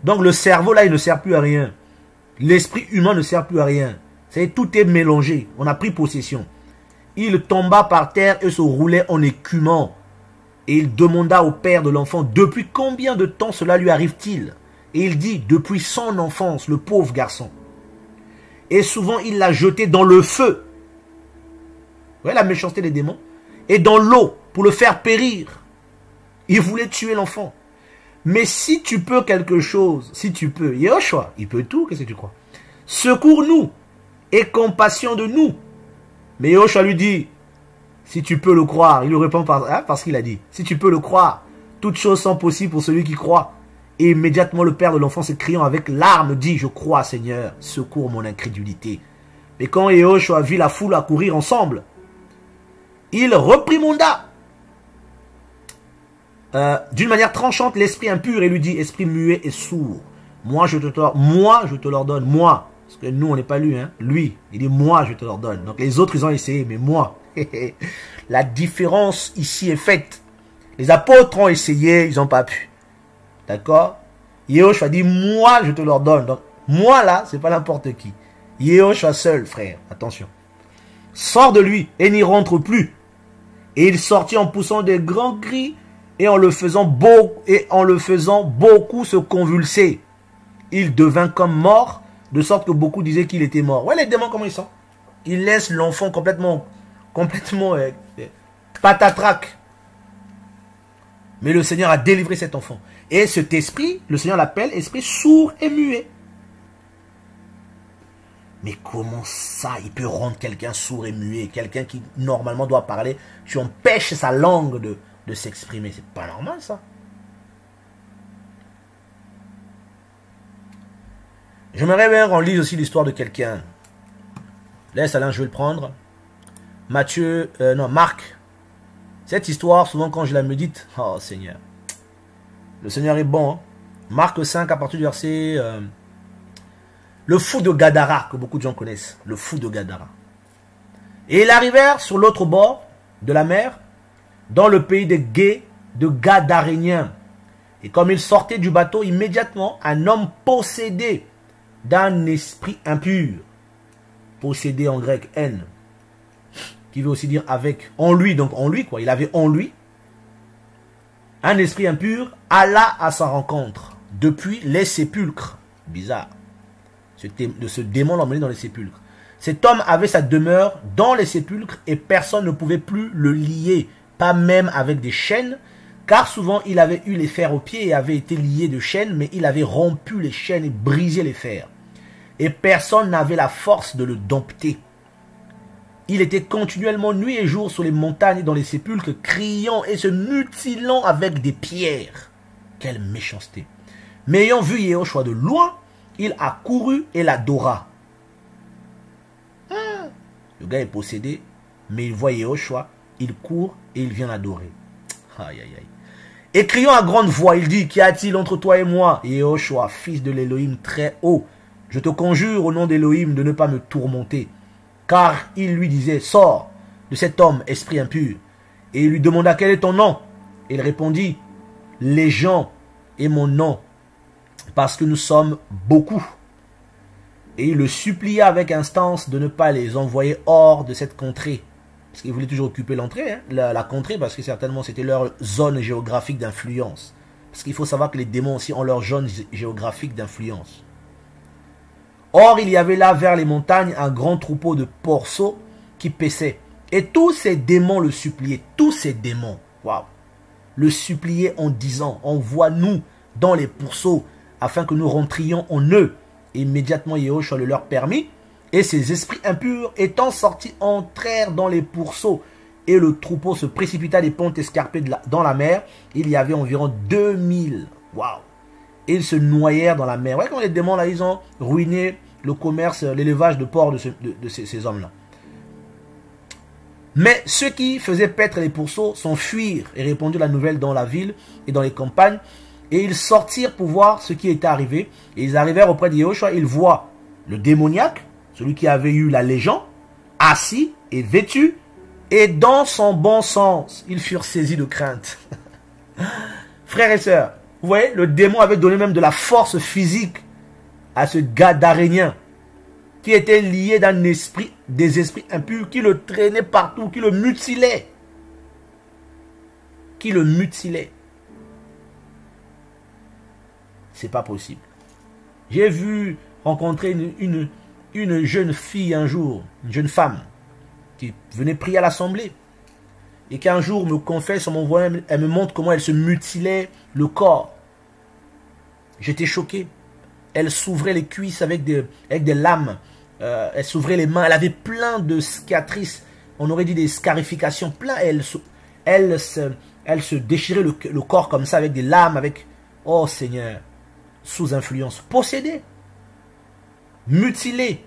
Donc le cerveau là, il ne sert plus à rien. L'esprit humain ne sert plus à rien. C'est tout est mélangé. On a pris possession. Il tomba par terre et se roulait en écumant. Et il demanda au père de l'enfant, depuis combien de temps cela lui arrive-t-il? Et il dit, depuis son enfance, le pauvre garçon. Et souvent il l'a jeté dans le feu. Vous voyez la méchanceté des démons Et dans l'eau, pour le faire périr. Il voulait tuer l'enfant. Mais si tu peux quelque chose, si tu peux, Yoshua, il peut tout, qu'est-ce que tu crois? Secours-nous et compassion de nous. Mais Yoshua lui dit, si tu peux le croire, il lui répond par, hein, parce qu'il a dit, si tu peux le croire, toutes choses sont possibles pour celui qui croit. Et immédiatement le père de l'enfant s'écriant avec larmes dit, je crois Seigneur, secours mon incrédulité. Mais quand Yoshua vit la foule accourir ensemble, il reprimanda euh, d'une manière tranchante l'esprit impur et lui dit, esprit muet et sourd, moi je te, moi je te l'ordonne, moi, parce que nous on n'est pas lui, hein, lui, il dit moi je te l'ordonne. Donc les autres ils ont essayé, mais moi, la différence ici est faite. Les apôtres ont essayé, ils n'ont pas pu. D'accord? Yehoshua dit moi je te l'ordonne. Donc moi là, c'est pas n'importe qui. Yehoshua seul, frère, attention. Sors de lui et n'y rentre plus. Et il sortit en poussant des grands cris et en le faisant beau, et en le faisant beaucoup se convulser. Il devint comme mort, de sorte que beaucoup disaient qu'il était mort. Ouais, les démons, comment ils sont? Ils laissent l'enfant complètement, complètement euh, patatrac. Mais le Seigneur a délivré cet enfant. Et cet esprit, le Seigneur l'appelle esprit sourd et muet. Mais comment ça, il peut rendre quelqu'un sourd et muet Quelqu'un qui normalement doit parler, tu empêches sa langue de, de s'exprimer? C'est pas normal ça. J'aimerais bien qu'on lise aussi l'histoire de quelqu'un. Laisse Alain, je vais le prendre. Matthieu, euh, non, Marc. Cette histoire, souvent quand je la médite, oh Seigneur. Le Seigneur est bon. Hein. Marc 5, à partir du verset. Euh, le fou de Gadara, que beaucoup de gens connaissent. Le fou de Gadara. Et ils arrivèrent sur l'autre bord de la mer, dans le pays des gays de Gadaréniens. Et comme il sortait du bateau, immédiatement, un homme possédé d'un esprit impur, possédé en grec N, qui veut aussi dire avec, en lui, donc en lui, quoi, il avait en lui, un esprit impur, alla à sa rencontre, depuis les sépulcres. Bizarre. Ce, ce démon l'emmenait dans les sépulcres. Cet homme avait sa demeure dans les sépulcres et personne ne pouvait plus le lier pas même avec des chaînes, car souvent il avait eu les fers aux pieds et avait été lié de chaînes, mais il avait rompu les chaînes et brisé les fers. Et personne n'avait la force de le dompter. Il était continuellement nuit et jour sur les montagnes et dans les sépulcres, criant et se mutilant avec des pierres. Quelle méchanceté. Mais ayant vu Yehoshua de loin, il a couru et l'adora. Ah. Le gars est possédé, mais il voit Yehoshua il court et il vient l'adorer. Aïe, aïe, aïe. Et criant à grande voix, il dit, qu'y a-t-il entre toi et moi? Yehoshua, fils de l'Élohim très haut, je te conjure au nom d'Élohim de ne pas me tourmenter. Car il lui disait, sors de cet homme, esprit impur. Et il lui demanda, quel est ton nom? Il répondit, les gens et mon nom, parce que nous sommes beaucoup. Et il le supplia avec instance de ne pas les envoyer hors de cette contrée parce qu'ils voulaient toujours occuper l'entrée, hein, la, contrée, parce que certainement c'était leur zone géographique d'influence. Parce qu'il faut savoir que les démons aussi ont leur zone géographique d'influence. Or, il y avait là vers les montagnes un grand troupeau de porceaux qui paissaient. Et tous ces démons le suppliaient. Tous ces démons, waouh, le suppliaient en disant Envoie-nous dans les pourceaux afin que nous rentrions en eux. Et immédiatement, Yehoshua le leur permit. Et ces esprits impurs, étant sortis, entrèrent dans les pourceaux. Et le troupeau se précipita des pentes escarpées dans la mer. Il y avait environ 2000. Waouh! Et ils se noyèrent dans la mer. Voyez comment les démons, là, ils ont ruiné le commerce, l'élevage de porc de, ces, hommes-là. Mais ceux qui faisaient paître les pourceaux s'enfuirent et répondirent la nouvelle dans la ville et dans les campagnes. Et ils sortirent pour voir ce qui était arrivé. Et ils arrivèrent auprès de. Ils voient le démoniaque celui qui avait eu la légende, assis et vêtu, et dans son bon sens, ils furent saisis de crainte. Frères et sœurs, vous voyez, le démon avait donné même de la force physique à ce gadarénien qui était lié d'un esprit, des esprits impurs, qui le traînait partout, qui le mutilait. Qui le mutilait. C'est pas possible. J'ai vu rencontrer une jeune fille un jour, une jeune femme, qui venait prier à l'assemblée, et qu'un jour me confesse, elle me montre comment elle se mutilait le corps. J'étais choqué. Elle s'ouvrait les cuisses avec des, lames. Euh, elle s'ouvrait les mains. Elle avait plein de cicatrices. On aurait dit des scarifications. Plein. Elle, elle, se, elle se déchirait le, le corps comme ça avec des lames. Avec... Oh Seigneur. Sous influence. Possédée. Mutilée.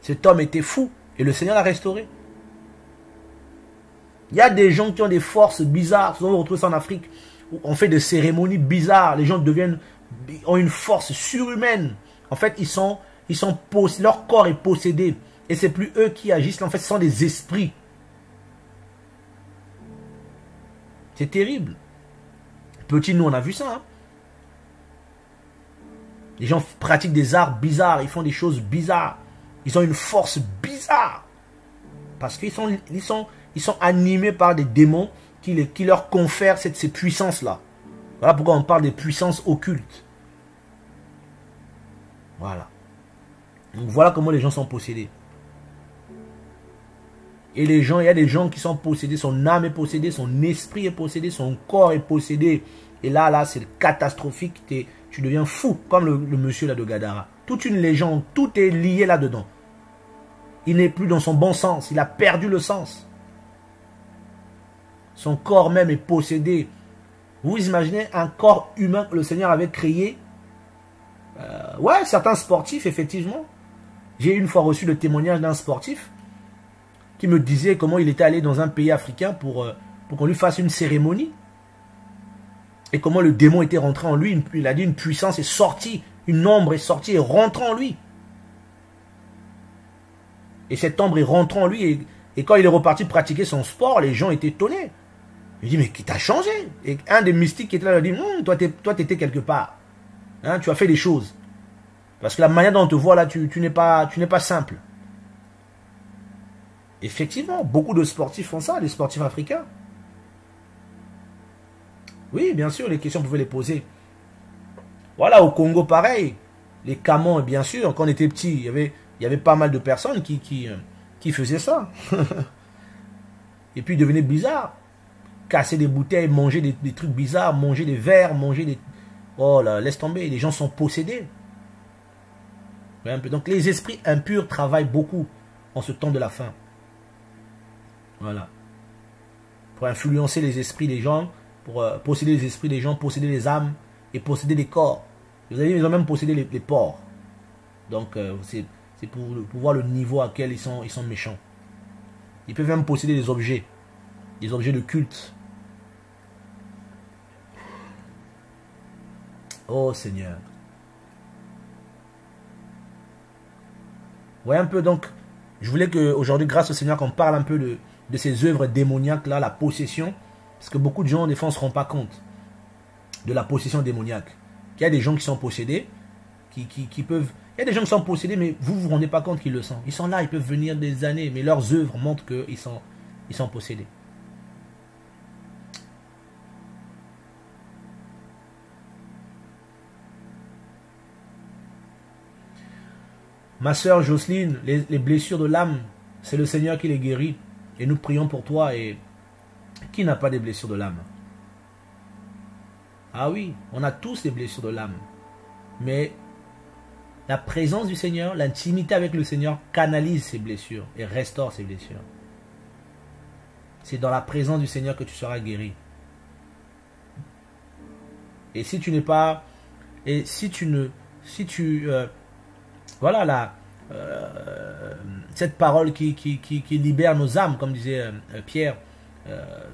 Cet homme était fou. Et le Seigneur l'a restauré. Il y a des gens qui ont des forces bizarres. Souvent, on retrouve ça en Afrique. On fait des cérémonies bizarres. Les gens deviennent, ont une force surhumaine. En fait, ils sont, ils sont leur corps est possédé. Et c'est plus eux qui agissent. En fait, ce sont des esprits. C'est terrible. Petit, nous, on a vu ça. Hein. Les gens pratiquent des arts bizarres. Ils font des choses bizarres. Ils ont une force bizarre. Parce qu'ils sont, ils sont, animés par des démons qui, les, qui leur confèrent cette, ces puissances-là. Voilà pourquoi on parle des puissances occultes. Voilà. Donc voilà comment les gens sont possédés. Et les gens, il y a des gens qui sont possédés, son âme est possédée, son esprit est possédé, son corps est possédé. Et là, là, c'est catastrophique. tu deviens fou, comme le, le monsieur là de Gadara. Toute une légende, tout est lié là-dedans. Il n'est plus dans son bon sens, il a perdu le sens. Son corps même est possédé. Vous imaginez un corps humain que le Seigneur avait créé? Euh, Ouais, certains sportifs, effectivement. J'ai une fois reçu le témoignage d'un sportif qui me disait comment il était allé dans un pays africain pour, euh, pour qu'on lui fasse une cérémonie. Et comment le démon était rentré en lui. Il a dit une puissance est sortie, une ombre est sortie et rentre en lui. Et cette ombre est rentrée en lui. Et, quand il est reparti pratiquer son sport, les gens étaient étonnés. Il dit, mais qui t'a changé? Et un des mystiques qui était là, il dit, hum, toi, tu étais quelque part. Hein, tu as fait des choses. Parce que la manière dont on te voit là, tu, n'es pas simple. Effectivement, beaucoup de sportifs font ça, les sportifs africains. Oui, bien sûr, les questions, vous pouvez les poser. Voilà, au Congo, pareil. Les Camons, bien sûr, quand on était petit, il y avait, il y avait pas mal de personnes qui, qui, euh, qui faisaient ça. Et puis, ils devenaient bizarres casser des bouteilles, manger des, trucs bizarres, manger des verres, manger des... Oh là, laisse tomber, les gens sont possédés. Donc les esprits impurs travaillent beaucoup en ce temps de la fin. Voilà. Pour influencer les esprits des gens, pour euh, posséder les esprits des gens, posséder les âmes et posséder les corps. Vous avez ils ont même possédé les, porcs. Donc euh, c'est pour, pour, voir le niveau à quel ils sont, méchants. Ils peuvent même posséder des objets, des objets de culte. Oh Seigneur. Ouais, un peu donc, je voulais que aujourd'hui, grâce au Seigneur, qu'on parle un peu de, ces œuvres démoniaques là, la possession, parce que beaucoup de gens, des fois, ne se rendent pas compte de la possession démoniaque. Il y a des gens qui sont possédés, qui, qui, peuvent. Il y a des gens qui sont possédés, mais vous vous rendez pas compte qu'ils le sont. Ils sont là, ils peuvent venir des années, mais leurs œuvres montrent qu'ils sont, ils sont possédés. Ma soeur Jocelyne, les, blessures de l'âme, c'est le Seigneur qui les guérit. Et nous prions pour toi. Et qui n'a pas des blessures de l'âme? Ah oui, on a tous des blessures de l'âme. Mais la présence du Seigneur, l'intimité avec le Seigneur canalise ces blessures et restaure ces blessures. C'est dans la présence du Seigneur que tu seras guéri. Et si tu n'es pas, et si tu ne, si tu euh, voilà la, euh, cette parole qui, qui, libère nos âmes, comme disait euh, Pierre.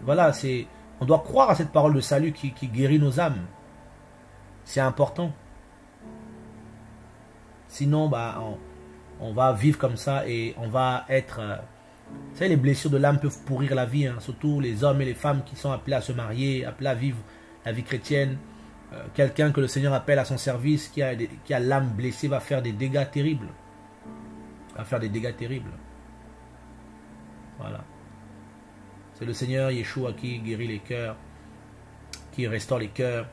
Voilà, c'est on doit croire à cette parole de salut qui, guérit nos âmes. C'est important. Sinon, bah, on, va vivre comme ça et on va être... vous savez, les blessures de l'âme peuvent pourrir la vie, hein. surtout les hommes et les femmes qui sont appelés à se marier, appelés à vivre la vie chrétienne. Euh, quelqu'un que le Seigneur appelle à son service, qui a, qui a l'âme blessée, va faire des dégâts terribles. Va faire des dégâts terribles. Voilà. C'est le Seigneur Yeshua qui guérit les cœurs, qui restaure les cœurs.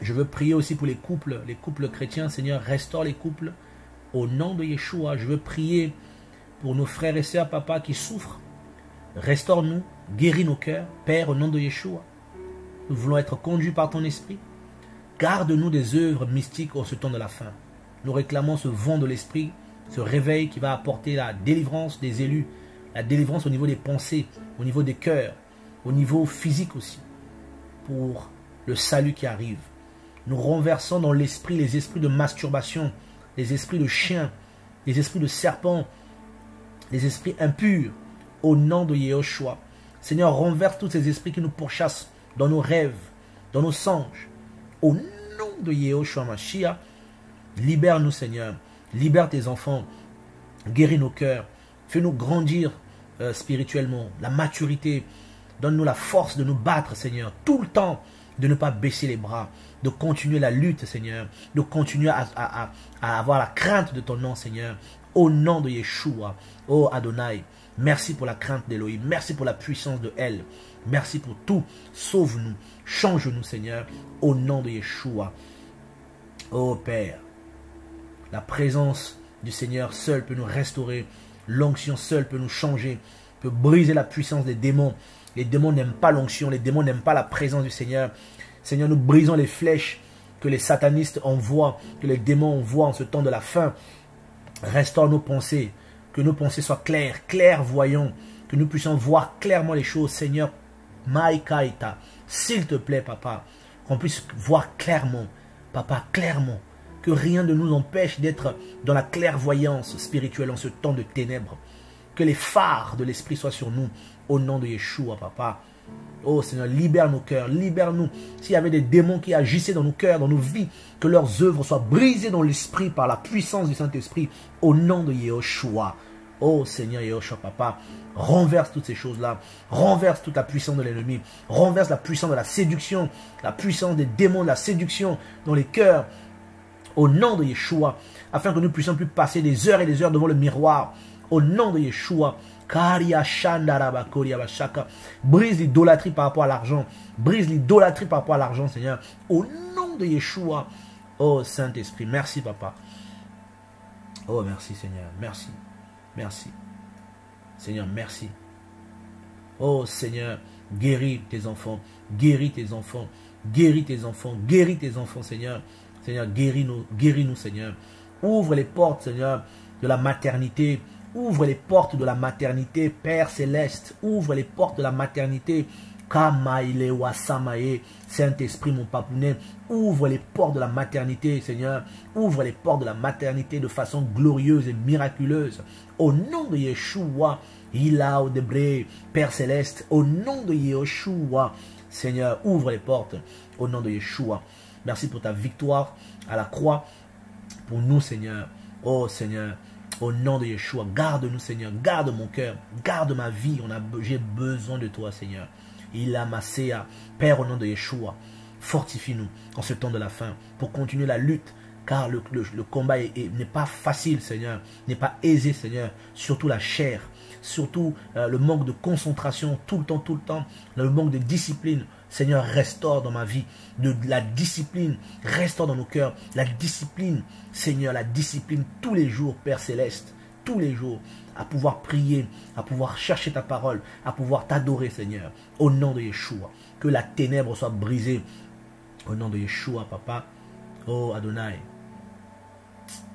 Je veux prier aussi pour les couples, les couples chrétiens. Seigneur, restaure les couples au nom de Yeshua. Je veux prier pour nos frères et sœurs, papa, qui souffrent. Restaure-nous, guéris nos cœurs, Père, au nom de Yeshua. Nous voulons être conduits par ton esprit. Garde-nous des œuvres mystiques en ce temps de la fin. Nous réclamons ce vent de l'esprit, ce réveil qui va apporter la délivrance des élus, la délivrance au niveau des pensées, au niveau des cœurs, au niveau physique aussi, pour le salut qui arrive. Nous renversons dans l'esprit les esprits de masturbation, les esprits de chiens, les esprits de serpents, les esprits impurs, au nom de Yehoshua. Seigneur, renverse tous ces esprits qui nous pourchassent dans nos rêves, dans nos songes. Au nom de Yehoshua Mashiach, libère-nous, Seigneur. Libère tes enfants. Guéris nos cœurs. Fais-nous grandir euh, spirituellement. La maturité. Donne-nous la force de nous battre, Seigneur. Tout le temps, de ne pas baisser les bras. De continuer la lutte, Seigneur. De continuer à, à avoir la crainte de ton nom, Seigneur. Au nom de Yeshua. Oh Adonai. Merci pour la crainte d'Elohim. Merci pour la puissance de Elle. Merci pour tout. Sauve-nous. Change-nous, Seigneur. Au nom de Yeshua. Oh Père. La présence du Seigneur seul peut nous restaurer. L'onction seule peut nous changer. Peut briser la puissance des démons. Les démons n'aiment pas l'onction. Les démons n'aiment pas la présence du Seigneur. Seigneur, nous brisons les flèches que les satanistes envoient, que les démons envoient en ce temps de la fin. Restaure nos pensées, que nos pensées soient claires, clairvoyantes, que nous puissions voir clairement les choses, Seigneur. Maïkaïta, s'il te plaît, papa, qu'on puisse voir clairement, papa, clairement, que rien ne nous empêche d'être dans la clairvoyance spirituelle en ce temps de ténèbres. Que les phares de l'esprit soient sur nous, au nom de Yeshua, papa. Oh Seigneur, libère nos cœurs, libère-nous. S'il y avait des démons qui agissaient dans nos cœurs, dans nos vies, que leurs œuvres soient brisées dans l'esprit par la puissance du Saint-Esprit, au nom de Yehoshua. Oh Seigneur Yehoshua, Papa, renverse toutes ces choses-là, renverse toute la puissance de l'ennemi, renverse la puissance de la séduction, la puissance des démons de la séduction dans les cœurs, au nom de Yeshua, afin que nous puissions plus passer des heures et des heures devant le miroir, au nom de Yeshua, Brise l'idolâtrie par rapport à l'argent. Brise l'idolâtrie par rapport à l'argent, Seigneur. Au nom de Yeshua. Oh Saint-Esprit, merci Papa. Oh merci Seigneur, merci. Merci. Seigneur, merci. Oh Seigneur, guéris tes enfants. Guéris tes enfants. Guéris tes enfants. Guéris tes enfants, Seigneur. Seigneur, guéris-nous. Guéris-nous, Seigneur. Ouvre les portes, Seigneur, de la maternité Ouvre les portes de la maternité, Père céleste. Ouvre les portes de la maternité. Saint-Esprit, mon papounet, ouvre les portes de la maternité, Seigneur. Ouvre les portes de la maternité de façon glorieuse et miraculeuse. Au nom de Yeshua, Ilao Debré, Père céleste, au nom de Yeshua, Seigneur, ouvre les portes. Au nom de Yeshua. Merci pour ta victoire à la croix. Pour nous, Seigneur. Oh Seigneur, au nom de Yeshua, garde-nous, Seigneur. Garde mon cœur. Garde ma vie. J'ai besoin de toi, Seigneur. Il a massé, Père, au nom de Yeshua. Fortifie-nous en ce temps de la fin pour continuer la lutte. Car le, combat n'est pas facile, Seigneur. N'est pas aisé, Seigneur. Surtout la chair. Surtout euh, le manque de concentration tout le temps, tout le temps. Le manque de discipline. Seigneur, restaure dans ma vie de la discipline, restaure dans nos cœurs la discipline, Seigneur, la discipline tous les jours, Père Céleste, tous les jours, à pouvoir prier, à pouvoir chercher ta parole, à pouvoir t'adorer, Seigneur, au nom de Yeshua. Que la ténèbre soit brisée, au nom de Yeshua, Papa. Oh Adonai,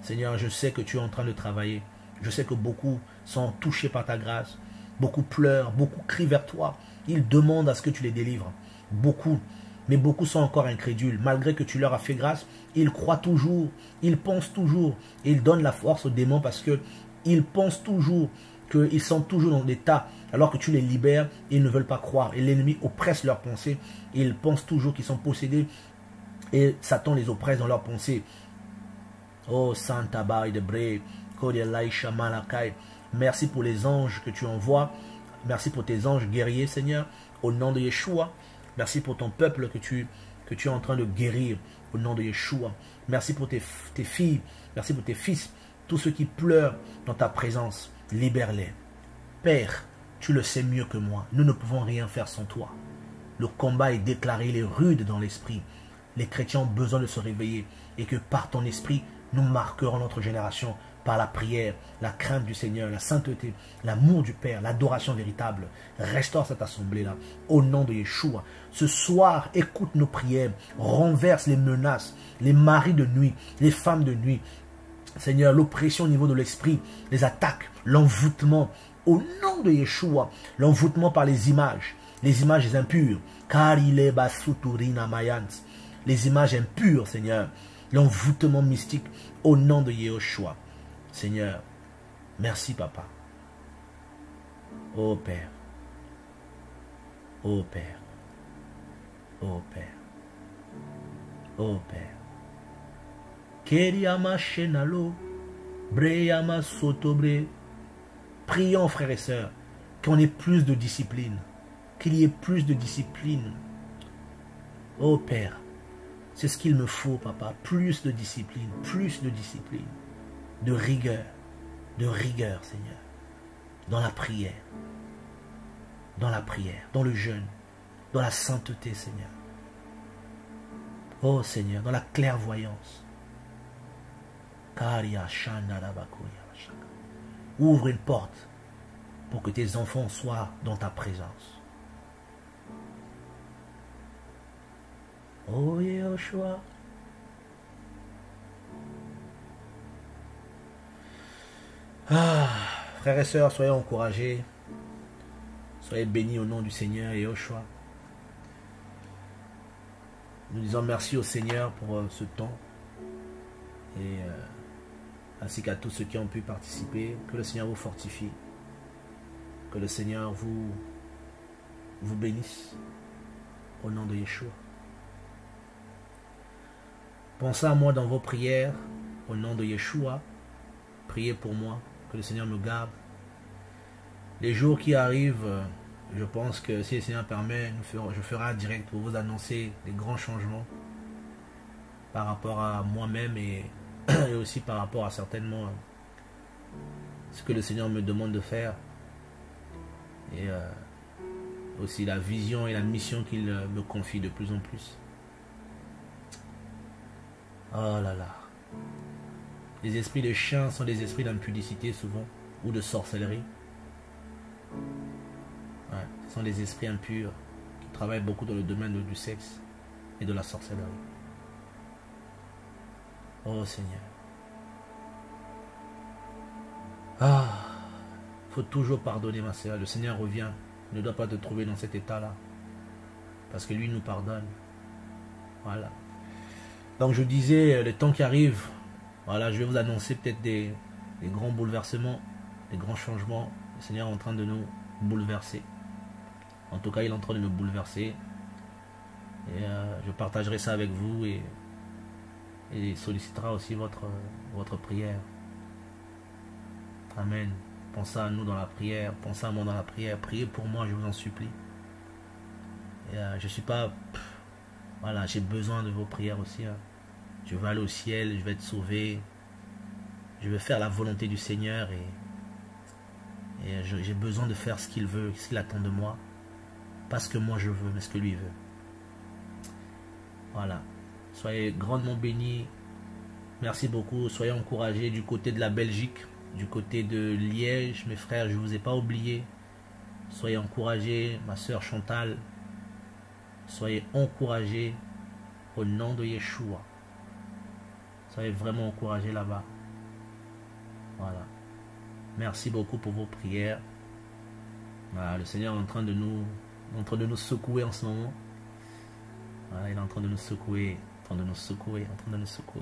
Seigneur, je sais que tu es en train de travailler. Je sais que beaucoup sont touchés par ta grâce. Beaucoup pleurent, beaucoup crient vers toi. Ils demandent à ce que tu les délivres. Beaucoup. Mais beaucoup sont encore incrédules. Malgré que tu leur as fait grâce, ils croient toujours, ils pensent toujours. Ils donnent la force aux démons parce que ils pensent toujours qu'ils sont toujours dans l'état alors que tu les libères, ils ne veulent pas croire. Et l'ennemi oppresse leurs pensées. ils pensent toujours qu'ils sont possédés. Et Satan les oppresse dans leurs pensées. Oh Santa de Bre, Malakai. Merci pour les anges que tu envoies. Merci pour tes anges guerriers, Seigneur. Au nom de Yeshua. Merci pour ton peuple que tu, es en train de guérir au nom de Yeshua. Merci pour tes, tes filles. Merci pour tes fils. Tous ceux qui pleurent dans ta présence, libère-les. Père, tu le sais mieux que moi. Nous ne pouvons rien faire sans toi. Le combat est déclaré, il est rude dans l'esprit. Les chrétiens ont besoin de se réveiller et que par ton esprit, nous marquerons notre génération par la prière, la crainte du Seigneur, la sainteté, l'amour du Père, l'adoration véritable. Restaure cette assemblée-là au nom de Yeshua. Ce soir, écoute nos prières, renverse les menaces, les maris de nuit, les femmes de nuit. Seigneur, l'oppression au niveau de l'esprit, les attaques, l'envoûtement, au nom de Yeshua, l'envoûtement par les images, les images impures, car il est les images impures, Seigneur, l'envoûtement mystique, au nom de Yeshua. Seigneur, merci Papa. Ô Père, ô Père, ô Père, ô Père. Keriama Shenalo, Breyama Sotobre. Prions, frères et sœurs, qu'on ait plus de discipline, qu'il y ait plus de discipline. Ô Père, c'est ce qu'il me faut, papa. Plus de discipline, plus de discipline de rigueur, de rigueur, Seigneur, dans la prière, dans la prière, dans le jeûne, dans la sainteté, Seigneur. Oh Seigneur, dans la clairvoyance. Ouvre une porte pour que tes enfants soient dans ta présence. Oh Yehoshua. Ah, frères et sœurs, soyez encouragés. Soyez bénis au nom du Seigneur et au choix. Nous disons merci au Seigneur pour euh, ce temps. Et euh, ainsi qu'à tous ceux qui ont pu participer. Que le Seigneur vous fortifie. Que le Seigneur vous, vous bénisse. Au nom de Yeshua. Pensez à moi dans vos prières. Au nom de Yeshua. Priez pour moi que le Seigneur me garde. Les jours qui arrivent, euh, je pense que si le Seigneur permet, je ferai un direct pour vous annoncer des grands changements par rapport à moi-même et, aussi par rapport à certainement ce que le Seigneur me demande de faire. Et euh, aussi la vision et la mission qu'il euh, me confie de plus en plus. Oh là là. Les esprits de chiens sont des esprits d'impudicité souvent, ou de sorcellerie. ce sont des esprits impurs qui travaillent beaucoup dans le domaine du sexe et de la sorcellerie. Oh Seigneur. Ah, faut toujours pardonner ma sœur. Le Seigneur revient. Il ne doit pas te trouver dans cet état-là. Parce que lui nous pardonne. Voilà. Donc je disais, le temps qui arrive, voilà, je vais vous annoncer peut-être des, grands bouleversements, des grands changements. Le Seigneur est en train de nous bouleverser. En tout cas, il est en train de me bouleverser. Et euh, je partagerai ça avec vous et, et sollicitera aussi votre, votre prière. Amen. Pensez à nous dans la prière. Pensez à moi dans la prière. Priez pour moi, je vous en supplie. Et, euh, je ne suis pas... voilà, j'ai besoin de vos prières aussi. Hein. Je veux aller au ciel, je vais être sauvé. Je veux faire la volonté du Seigneur et, j'ai besoin de faire ce qu'il veut, ce qu'il attend de moi. Pas ce que moi je veux, mais ce que lui veut. Voilà. Soyez grandement bénis. Merci beaucoup. Soyez encouragés du côté de la Belgique, du côté de Liège. Mes frères, je ne vous ai pas oublié. Soyez encouragés. Ma soeur Chantal. Soyez encouragés au nom de Yeshua. Soyez vraiment encouragés là-bas. Voilà. Merci beaucoup pour vos prières. le Seigneur est en train de nous, en train de nous secouer en ce moment. il est en train de nous secouer, en train de nous secouer, en train de nous secouer.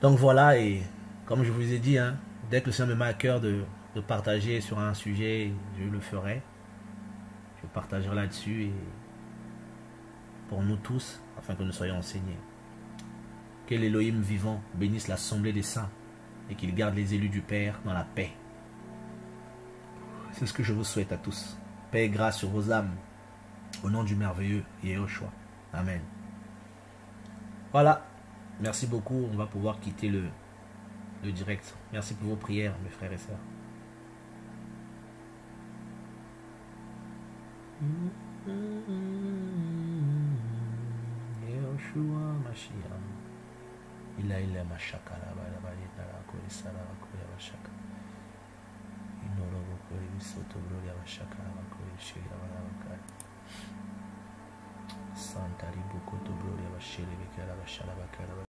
Donc voilà, et comme je vous ai dit, hein, dès que le Seigneur me met à cœur de, partager sur un sujet, je le ferai. Je partagerai là-dessus et pour nous tous, afin que nous soyons enseignés. Que l'Élohim vivant bénisse l'assemblée des saints et qu'il garde les élus du Père dans la paix. C'est ce que je vous souhaite à tous. Paix et grâce sur vos âmes. Au nom du merveilleux Yehoshua. Amen. Voilà. Merci beaucoup. On va pouvoir quitter le, le direct. Merci pour vos prières, mes frères et sœurs. Mashiach. إلا إلا ما شكر أبدا بدي ترى كوري سارا كوري ما شكر. إنورو كوري بسوتو بروري ما شكر ما كوري شيء أبدا ما كار سانتا ريبو كتو بروري ما شيء بكرة ما شلا بكرة.